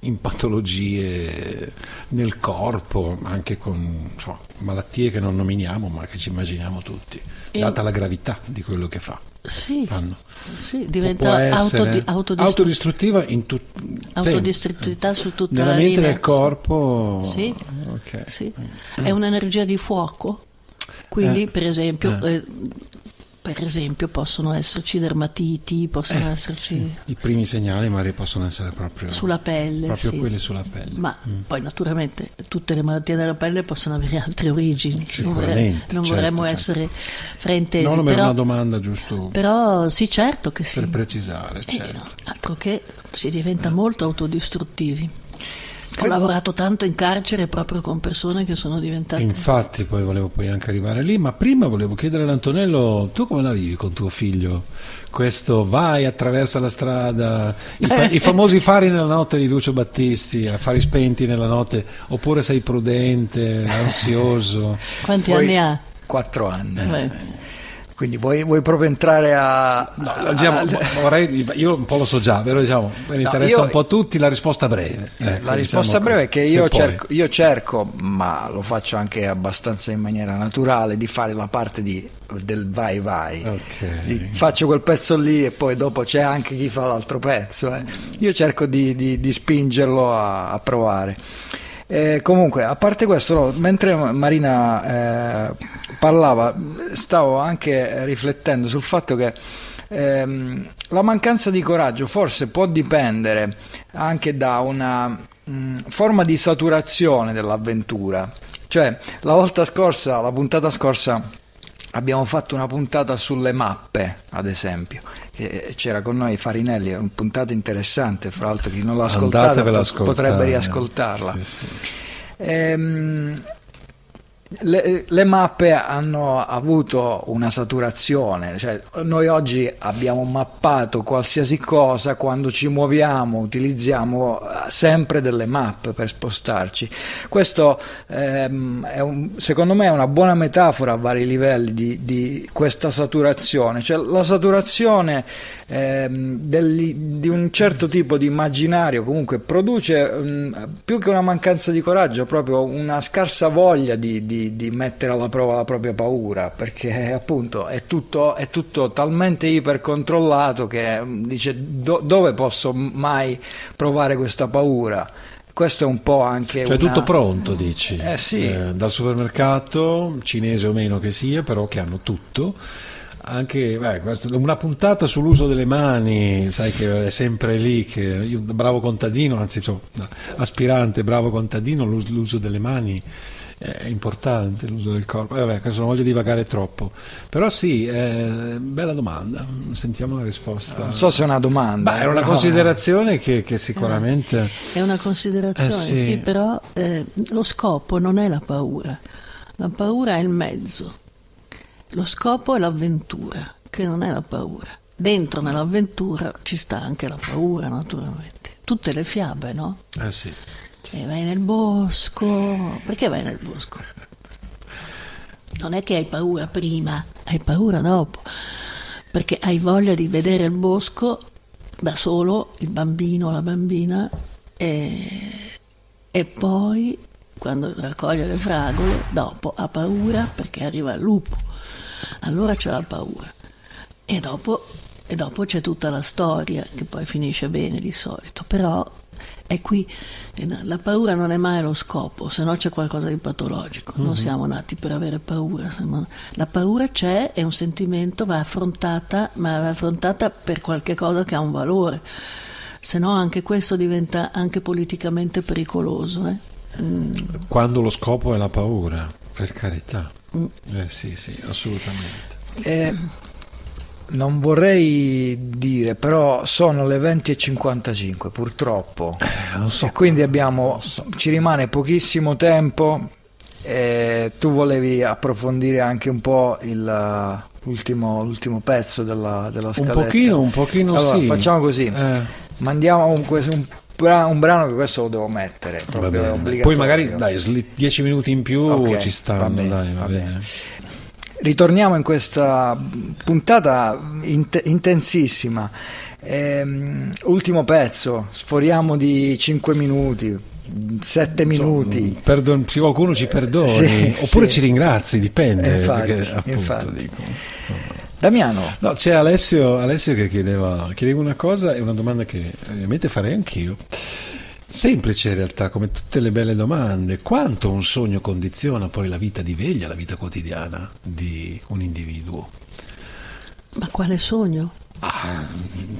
in patologie nel corpo, anche con insomma, malattie che non nominiamo ma che ci immaginiamo tutti, e data la gravità di quello che fa. Sì, fanno. sì diventa autodi- autodistru- autodistruttiva in tu- autodistruttività sì. su tutta Nella la mente del corpo. Sì, okay. sì. è un'energia di fuoco. Quindi, eh, per esempio, eh. Eh, per esempio possono esserci dermatiti, possono eh, esserci... I primi segnali magari possono essere proprio... Sulla pelle, Proprio sì. quelli sulla pelle. Ma mm. poi naturalmente tutte le malattie della pelle possono avere altre origini. Sicuramente. Non, vorremmo certo, essere certo. fraintesi. No, non è una domanda giusto... Però sì, certo che sì. Per precisare, eh, certo. no, altro che si diventa molto autodistruttivi. Ho lavorato tanto in carcere proprio con persone che sono diventate. Infatti, poi volevo poi anche arrivare lì, ma prima volevo chiedere ad Antonello: tu come la vivi con tuo figlio? Questo vai, attraversa la strada, i, fa- i famosi fari nella notte di Lucio Battisti, affari spenti nella notte, oppure sei prudente, ansioso? Quanti poi, anni ha? Quattro anni. Beh. Quindi vuoi, vuoi, proprio entrare a... No, diciamo, a... Vorrei, io un po' lo so già, però diciamo, mi interessa io, un po' a tutti la risposta breve. Eh, ecco, la risposta diciamo breve è che io cerco, io cerco, ma lo faccio anche abbastanza in maniera naturale, di fare la parte di, del vai vai. Okay. faccio quel pezzo lì e poi dopo c'è anche chi fa l'altro pezzo. Eh. Io cerco di, di, di spingerlo a, a provare. Eh, comunque, a parte questo, no, mentre Marina eh, parlava, stavo anche riflettendo sul fatto che ehm, la mancanza di coraggio forse può dipendere anche da una mh, mm, forma di saturazione dell'avventura. Cioè, la volta scorsa, la puntata scorsa, abbiamo fatto una puntata sulle mappe, ad esempio, c'era con noi Farinelli, è una puntata interessante, fra l'altro chi non l'ha ascoltata potrebbe riascoltarla. Sì, sì. Ehm, le, le, mappe hanno avuto una saturazione, cioè, noi oggi abbiamo mappato qualsiasi cosa, quando ci muoviamo utilizziamo eh, sempre delle mappe per spostarci. Questo ehm, un, secondo me è una buona metafora a vari livelli di, di questa saturazione, cioè la saturazione ehm, degli, di un certo tipo di immaginario comunque produce um, più che una mancanza di coraggio, proprio una scarsa voglia di, di di, mettere alla prova la propria paura, perché appunto è tutto, è tutto talmente ipercontrollato che mm, dice do, dove posso mai provare questa paura? Questo è un po' anche. Cioè una... tutto pronto, dici? Eh sì. Eh, dal supermercato, cinese o meno che sia, però che hanno tutto anche beh, una puntata sull'uso delle mani, sai che è sempre lì, che io bravo contadino, anzi so, aspirante bravo contadino, l'uso delle mani è importante l'uso del corpo. Eh, vabbè, questo non voglio divagare troppo, però sì, eh, bella domanda. Sentiamo la risposta. Non so se è una domanda. Beh, è una considerazione che, che sicuramente. È una considerazione, eh, sì. sì. però eh, lo scopo non è la paura, la paura è il mezzo, lo scopo è l'avventura, che non è la paura. Dentro nell'avventura ci sta anche la paura, naturalmente. Tutte le fiabe, no? Eh sì. E vai nel bosco. Perché vai nel bosco? Non è che hai paura prima, hai paura dopo. Perché hai voglia di vedere il bosco da solo, il bambino la bambina, e, e poi quando raccoglie le fragole, dopo ha paura perché arriva il lupo. Allora c'è la paura. E dopo, e dopo c'è tutta la storia che poi finisce bene di solito. Però è qui, la paura non è mai lo scopo, se no c'è qualcosa di patologico, non mm-hmm. siamo nati per avere paura. La paura c'è, è un sentimento, va affrontata, ma va affrontata per qualche cosa che ha un valore, se no anche questo diventa anche politicamente pericoloso. Eh? Mm. Quando lo scopo è la paura, per carità. Mm. Eh sì, sì, assolutamente. Eh, non vorrei dire, però sono le 20.55 purtroppo. Eh, so, e quindi abbiamo, so. ci rimane pochissimo tempo. E tu volevi approfondire anche un po' il, l'ultimo, l'ultimo pezzo della, della scaletta. Un pochino, un pochino allora, sì. Facciamo così. Eh. Mandiamo un, un un brano che questo lo devo mettere poi magari dai 10 minuti in più okay, ci stanno va bene, dai, va va bene. bene. Ritorniamo in questa puntata int- intensissima. Ehm, ultimo pezzo, sforiamo di 5 minuti, 7 minuti. Perdon, qualcuno ci perdoni, sì, oppure sì. ci ringrazi, dipende. Infatti, perché, appunto, infatti. Damiano. No, c'è Alessio, Alessio che chiedeva, chiedeva una cosa e una domanda che ovviamente farei anch'io. Semplice in realtà, come tutte le belle domande. Quanto un sogno condiziona poi la vita di veglia, la vita quotidiana di un individuo? Ma quale sogno? Ah,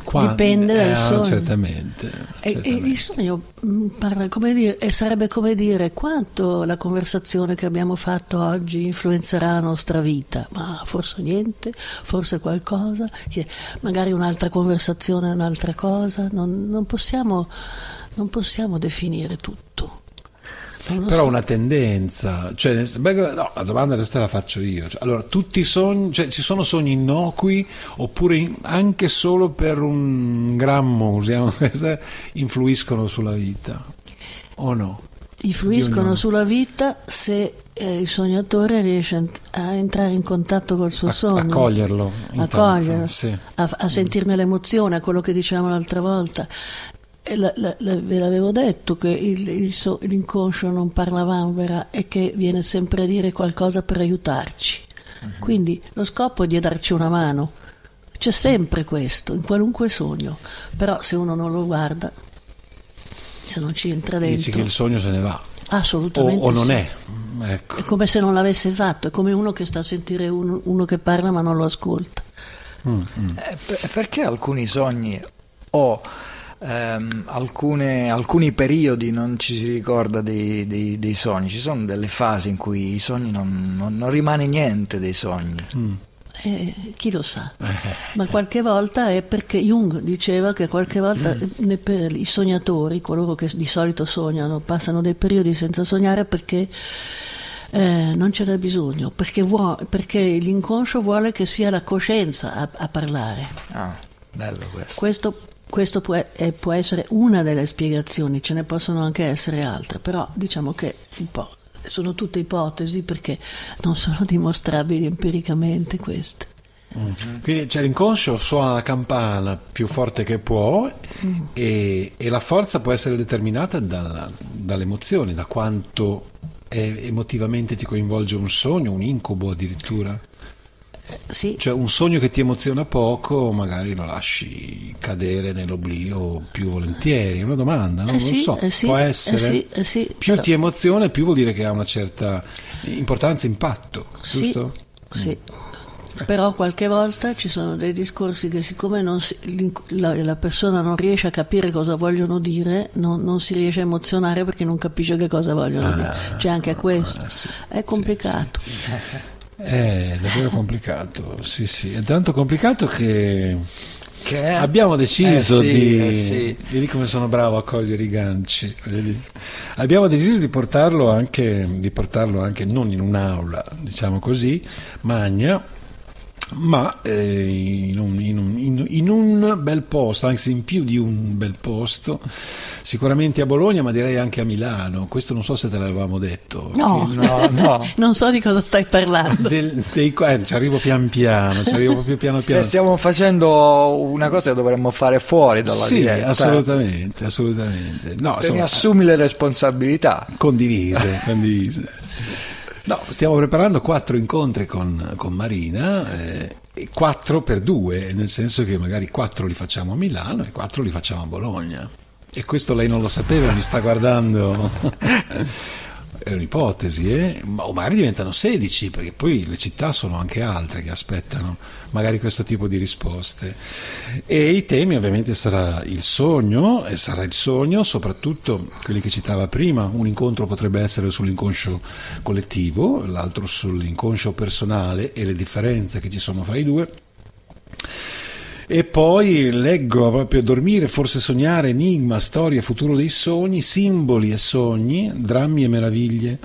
quando, Dipende dal eh, sogno. Certamente. certamente. E, e, il sogno mm, parla, come dire, e sarebbe come dire quanto la conversazione che abbiamo fatto oggi influenzerà la nostra vita. Ma forse niente, forse qualcosa, magari un'altra conversazione, un'altra cosa. Non, non possiamo non possiamo definire tutto. Però so. una tendenza, cioè, no, la domanda adesso la faccio io. Cioè, allora, tutti i sogni, cioè, ci sono sogni innocui oppure in, anche solo per un grammo, usiamo questa, influiscono sulla vita o no? Influiscono sulla vita se eh, il sognatore riesce a entrare in contatto col suo a, sogno, a coglierlo, a, coglierlo sì. a, a sentirne l'emozione, a quello che dicevamo l'altra volta, la, la, la, ve l'avevo detto che il, il so, l'inconscio non parla vanvera e che viene sempre a dire qualcosa per aiutarci. Uh-huh. Quindi lo scopo è di darci una mano. C'è sempre questo, in qualunque sogno. Però se uno non lo guarda, se non ci entra dentro... Dici che il sogno se ne va. Assolutamente. O, o non sì. è. Ecco. È come se non l'avesse fatto, è come uno che sta a sentire uno, uno che parla ma non lo ascolta. Mm, mm. Eh, perché alcuni sogni o ehm, alcune, alcuni periodi non ci si ricorda dei, dei, dei, sogni, ci sono delle fasi in cui i sogni non, non, non rimane niente dei sogni. Mm. Eh, chi lo sa, ma qualche volta è perché Jung diceva che qualche volta mm. per i sognatori, coloro che di solito sognano, passano dei periodi senza sognare perché Eh, non ce n'è bisogno, perché, vuole, perché, l'inconscio vuole che sia la coscienza a, a parlare. Ah, bello questo. Questo, questo può, è, può, essere una delle spiegazioni, ce ne possono anche essere altre, però diciamo che sono tutte ipotesi perché non sono dimostrabili empiricamente queste. Mm-hmm. Quindi cioè, l'inconscio suona la campana più forte che può mm. e, e, la forza può essere determinata dalla, dalle emozioni, da quanto emotivamente ti coinvolge un sogno, un incubo addirittura. Eh, sì. Cioè un sogno che ti emoziona poco, magari lo lasci cadere nell'oblio più volentieri. È una domanda, non eh sì, lo so. Eh sì, Può essere. Eh sì, più però... ti emoziona, più vuol dire che ha una certa importanza, impatto, giusto? Sì. Mm. Però qualche volta ci sono dei discorsi che siccome si, la, la, persona non riesce a capire cosa vogliono dire, non, non, si riesce a emozionare perché non capisce che cosa vogliono ah, dire. C'è anche questo. Ah, sì, è complicato. Sì. È davvero complicato, sì sì, è tanto complicato che, che abbiamo deciso eh sì, di... Eh sì. Vedi come sono bravo a cogliere i ganci. Vedi? Abbiamo deciso di portarlo, anche, di portarlo anche non in un'aula, diciamo così, magna, ma eh, in, un, in, un, in, un, bel posto, anzi in più di un bel posto, sicuramente a Bologna, ma direi anche a Milano. Questo non so se te l'avevamo detto. No, no, no. non so di cosa stai parlando. Del, dei, eh, ci arrivo pian piano, ci arrivo proprio piano piano. Cioè, stiamo facendo una cosa che dovremmo fare fuori dalla sì, diretta. assolutamente, assolutamente. No, Te ne assumi le responsabilità. Condivise, condivise. No, stiamo preparando quattro incontri con, con Marina, eh, quattro per due, nel senso che magari quattro li facciamo a Milano e quattro li facciamo a Bologna. E questo lei non lo sapeva, mi sta guardando. è un'ipotesi, eh? o magari diventano 16, perché poi le città sono anche altre che aspettano magari questo tipo di risposte. E i temi ovviamente sarà il sogno, e sarà il sogno, soprattutto quelli che citava prima, un incontro potrebbe essere sull'inconscio collettivo, l'altro sull'inconscio personale e le differenze che ci sono fra i due e poi leggo proprio dormire, forse sognare, enigma, storia, futuro dei sogni, simboli e sogni, drammi e meraviglie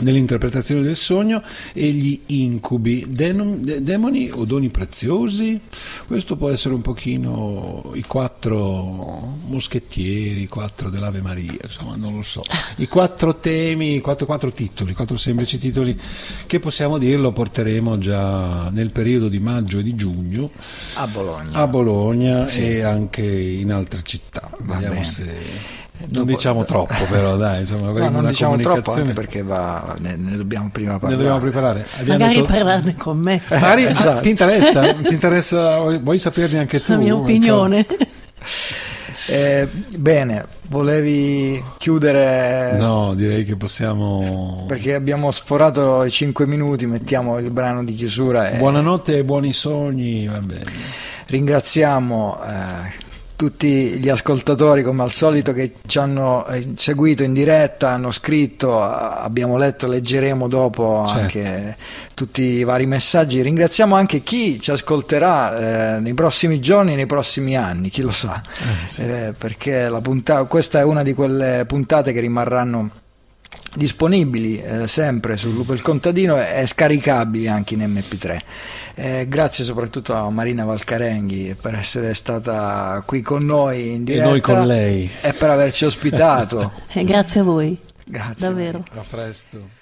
nell'interpretazione del sogno e gli incubi, demoni o doni preziosi. Questo può essere un pochino i quattro moschettieri, i quattro dell'Ave Maria, insomma, non lo so. I quattro temi, i quattro, quattro titoli, quattro semplici titoli che possiamo dirlo porteremo già nel periodo di maggio e di giugno a Bologna, a Bologna sì. e anche in altre città. Va Vediamo bene. se non Dopo, diciamo troppo però dai insomma no, non diciamo troppo anche perché va, ne, ne, dobbiamo prima parlare. ne dobbiamo preparare. Abbiamo magari detto... parlarne con me. Eh, esatto. ah, ti interessa? ti interessa? Vuoi saperne anche tu la mia opinione. eh, bene volevi chiudere? No direi che possiamo perché abbiamo sforato i 5 minuti mettiamo il brano di chiusura e... buonanotte e buoni sogni va bene. Ringraziamo eh, tutti gli ascoltatori come al solito che ci hanno eh, seguito in diretta, hanno scritto, abbiamo letto, leggeremo dopo certo. anche tutti i vari messaggi. Ringraziamo anche chi ci ascolterà eh, nei prossimi giorni, nei prossimi anni, chi lo sa, eh, sì. eh, perché puntata, questa è una di quelle puntate che rimarranno disponibili eh, sempre sul Lupo il Contadino e, scaricabili anche in MP3. Eh, grazie soprattutto a Marina Valcarenghi per essere stata qui con noi in diretta e noi con lei e per averci ospitato. grazie a voi. Grazie. Davvero. A presto.